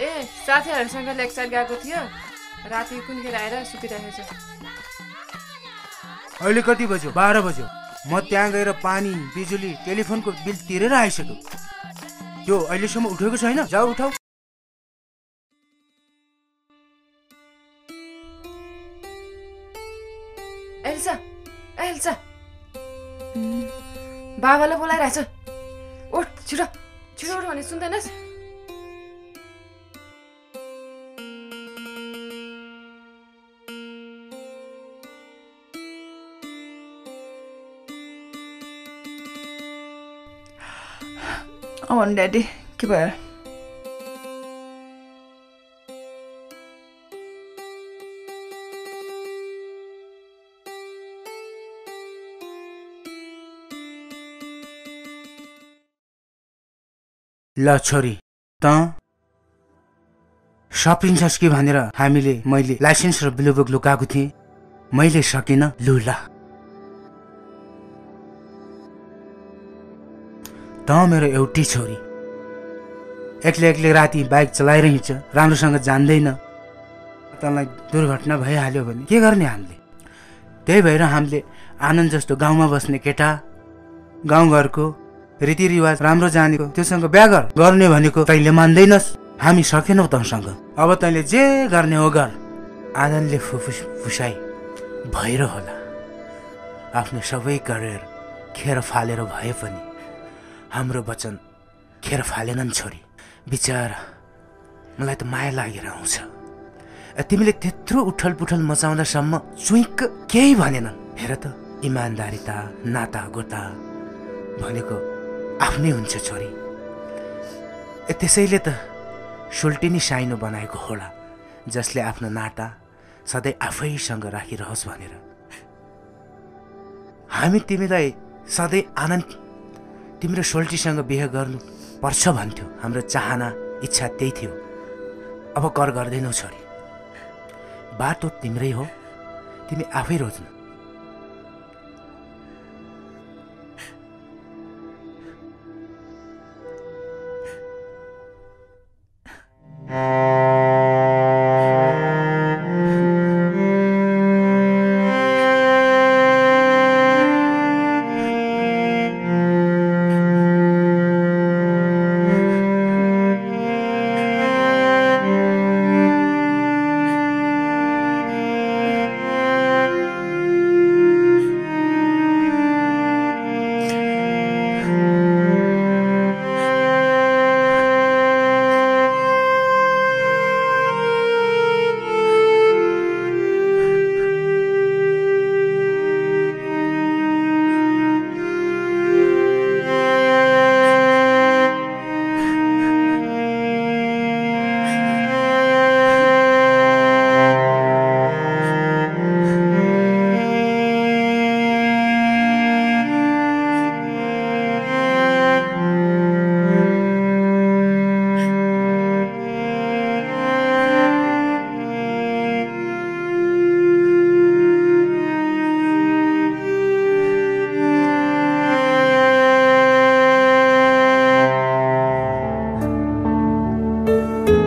ए साथीहरूसँग लेक साइड गएको थियो। राति कुनखेर आएर सुतिरहेको छ अहिले कति बज्यो? बाह्र बज्यो। म त्यहाँ गएर पानी बिजुली टेलिफोनको बिल तिरेर आइसक्यो। त्यो अहिलेसम्म उठेको छैन? जाऊ एल्सा एल्सा। बाबालाई बोलाइरहेछ। उठ छिटो छिटो उठ भने सुन्दैनस्। ड्याडी के भयो ल छोरी त? सपिन्छस् कि भनेर हामीले मैले लाइसेन्स र ब्लुबुक लुकाएको थिएँ। मैले सकिनँ लु ल। त मेरो एउटी छोरी। एक्लै एक्लै राति बाइक चलाएर हिँड्छ राम्रोसँग जान्दैन। तँलाई दुर्घटना भइहाल्यो भने के गर्ने हामीले? त्यही भएर हामीले आनन्द जस्तो गाउँमा बस्ने केटा गाउँघरको रीतिरिवाज राम्रो जानेको त्योसँग बिहा गर गर्ने भनेको तैँले मान्दैनस्। हामी सकेनौ तँसँग। अब तैँले जे गर्ने हो गर। आनन्दले फुफुस फुसाई भएर होला। आफ्नो सबै करियर खेर फालेर भए पनि हाम्रो वचन खेर फालेनन् छोरी। बिचारा मलाई त माया लागेर आउँछ। तिमीले त्यत्रो उठल पुठल मचाउँदासम्म चुइक्क केही भनेनन्। हेर त इमान्दारिता नाता गोता भनेको आफ्नै हुन्छ छोरी। ए त्यसैले त सुल्टिनी साइनो बनाएको होला जसले आफ्नो नाता सधैँ आफैसँग राखिरहोस् भनेर। हामी तिमीलाई सधैँ आनन्द तिम्रो सोल्टीसँग बिहे गर्नु पर्छ भन्थ्यो। हाम्रो चाहना इच्छा त्यही थियो। अब कर गर्दैनौ छोरी। बाटो तिम्रै हो। तिमी आफै रोज्नु। Música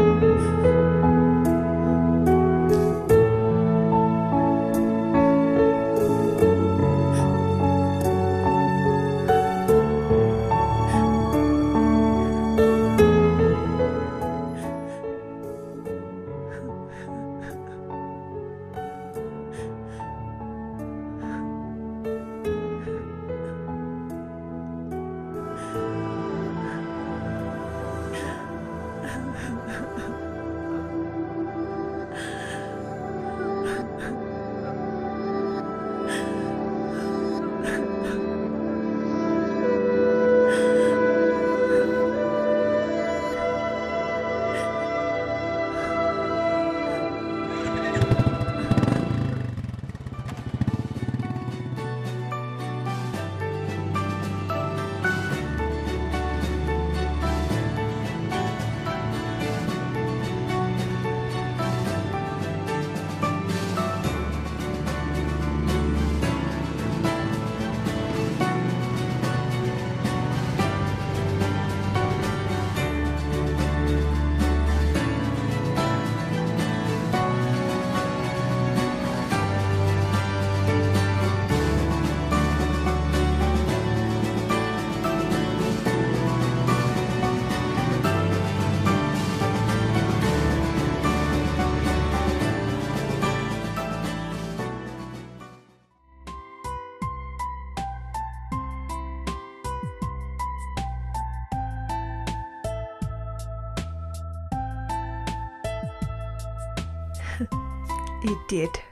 did.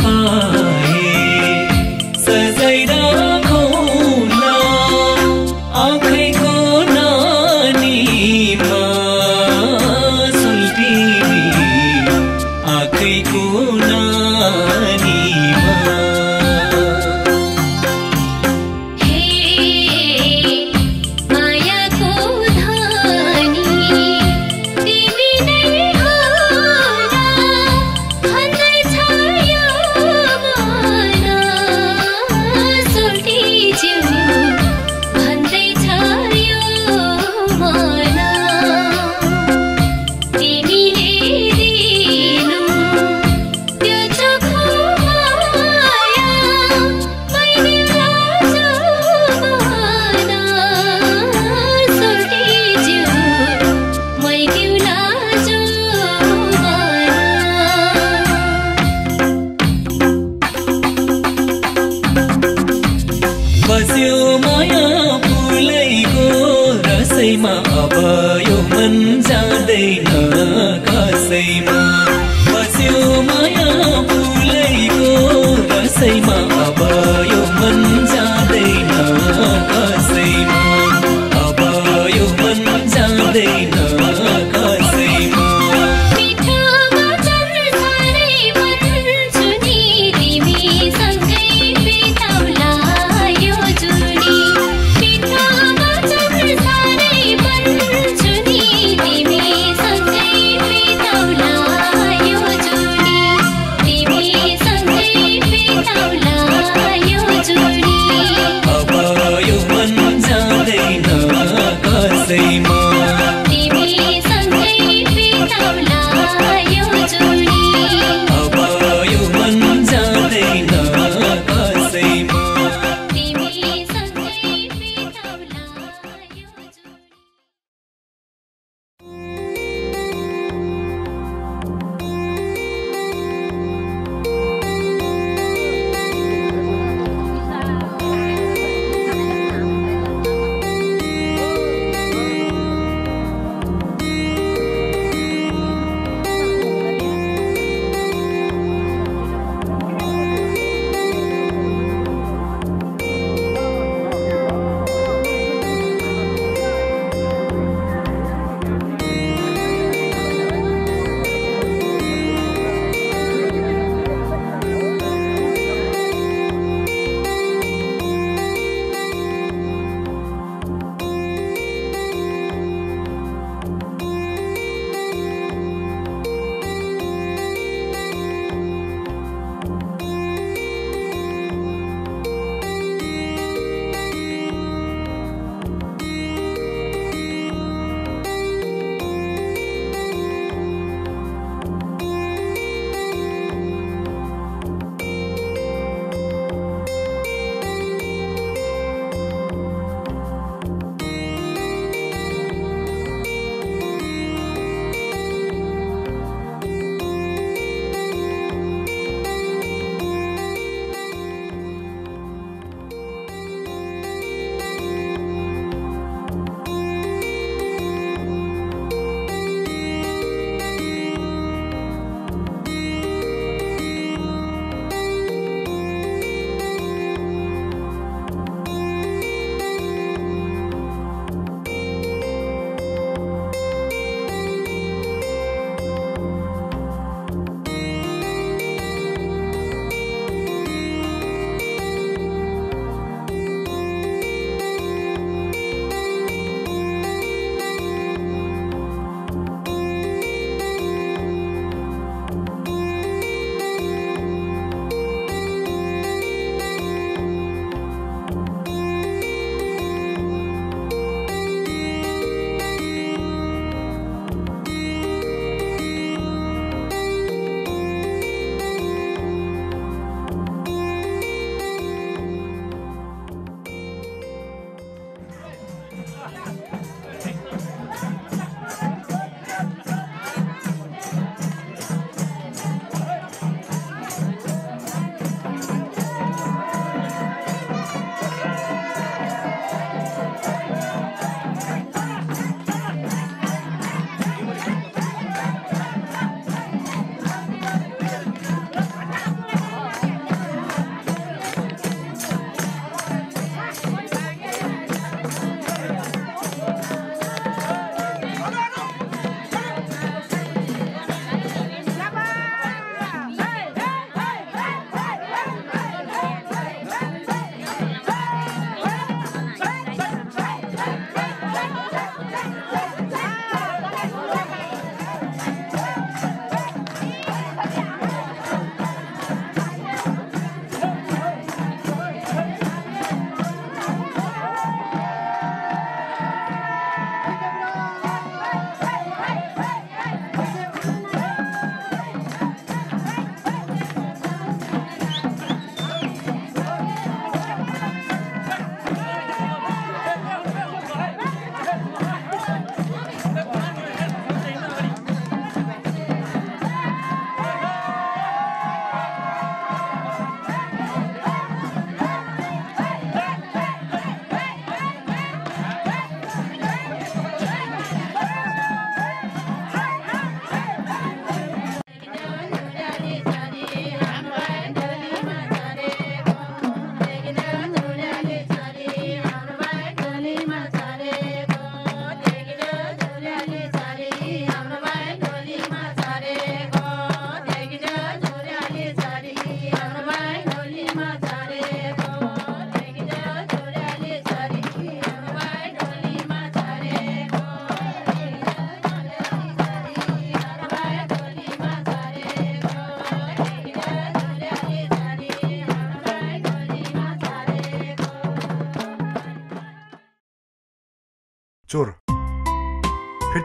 का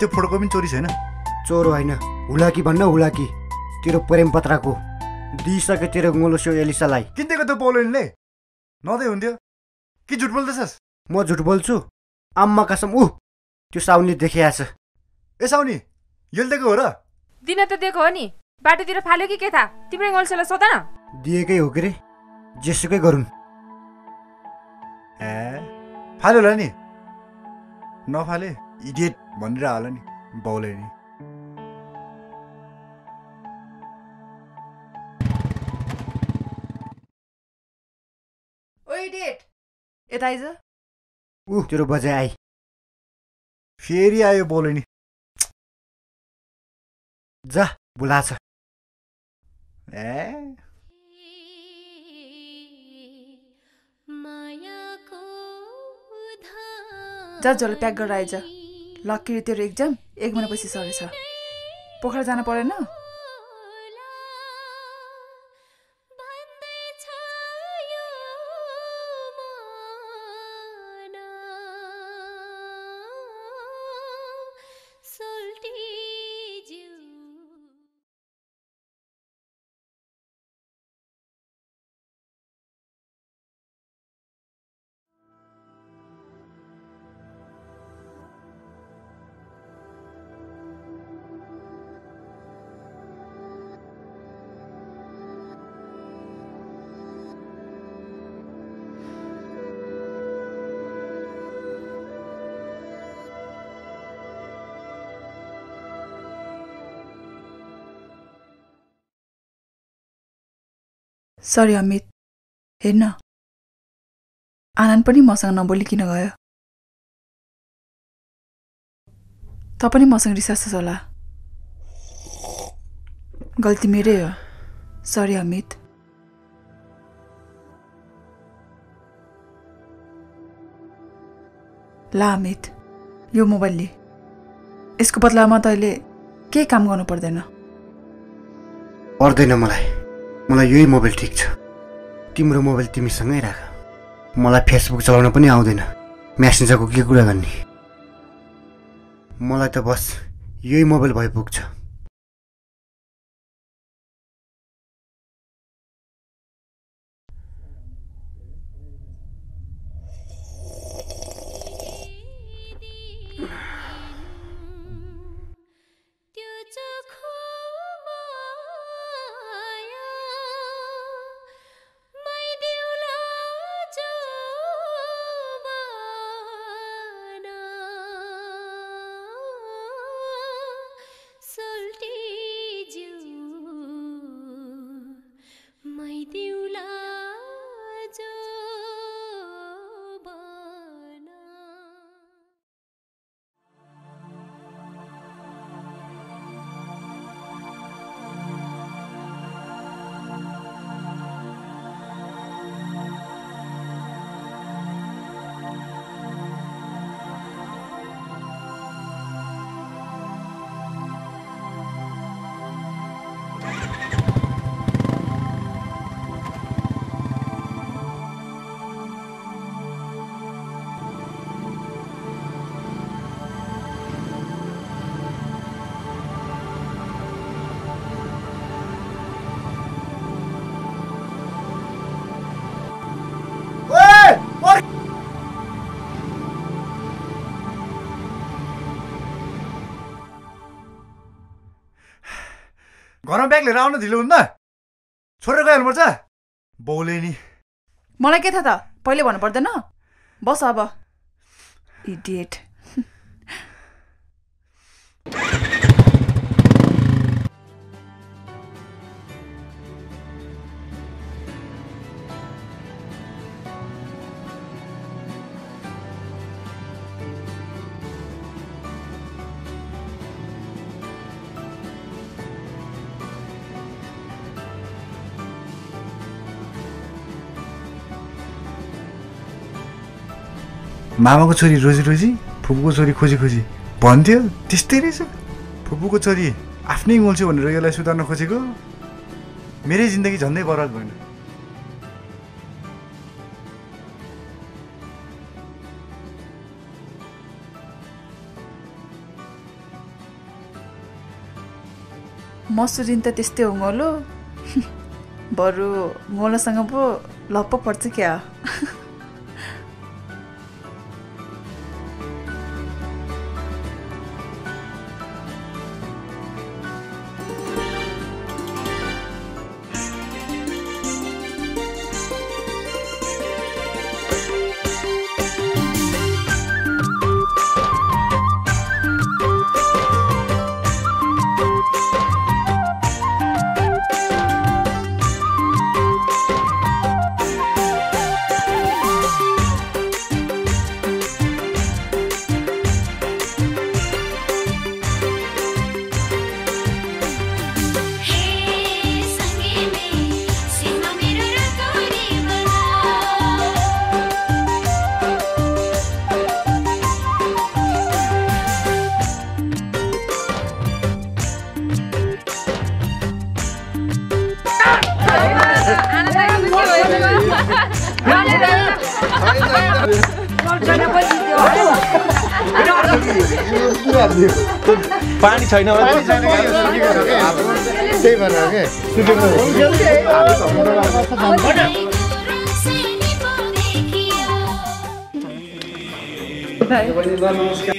त्यो फोटोको पनि चोरी छैन? चोर होइन। हुलाकी भन्न हुलाकी। तेरो प्रेम पत्राको। दिइसके तेरो गोलो स्यो एलिसालाई। किन्देको त बोलेनले नदै हुन्थ्यो। कि झुट बोल्दैछस्? म झुट बोल्छु। आम्मा कसम ऊ त्यो साउनले देखिआछ ए साउनी यसले दिएको हो र? दिन त दिएको हो नि। बाटोतिर फाल्यो कि के थाहा? तिम्रै गोल्सेलाई सोध न। दिएकै हो के रे जेसुकै गरून्। ए फाल्यो होला नि। नफाले। इडियट भनिरह होला नि बाउले नि। यता आइज। ऊ तेरो बजाइ आइ। फेरि आयो बाउले नि। जा बोलाछ ए? जा जसले प्याक गरेर आइज। लक्की तेरो एक्जाम एक महिनापछि सरेछ पोखरा जानु परेन? सरी अमित हेर्न। आनन्द पनि मसँग नबोलिकन गयो? त पनि मसँग रिसाउँछस् होला। गल्ती मेरै हो। सरी अमित ला अमित यो मोबाइल लि। यसको बदलामा तैँले केही काम गर्नु पर्दैन। पर्दैन मलाई। मलाई यही मोबाइल ठिक छ। तिम्रो मोबाइल तिमीसँगै राख। मलाई फेसबुक चलाउन पनि आउँदैन। म्यासेन्जरको के कुरा गर्ने? मलाई त बस यही मोबाइल भए ब्याग लिएर आउन ढिलो हुन्न छोडेर गइहाल्नुपर्छ बाउले नि मलाई के थाहा त? पहिले भन्नु पर्दैन बस अब। इडिएट मामाको छोरी रोजी रोजी फुपूको छोरी खोजी खोजी भन्थ्यो त्यस्तै रहेछ फुपूको छोरी आफ्नै मोल्छु भनेर यसलाई सुधार्न खोजेको मेरै जिन्दगी झन्डै बर्बाद भएन म सुरिन त त्यस्तै हो मोलो बरु मोलोसँग पो लप्प पर्छ क्या छैन त्यही भएर के?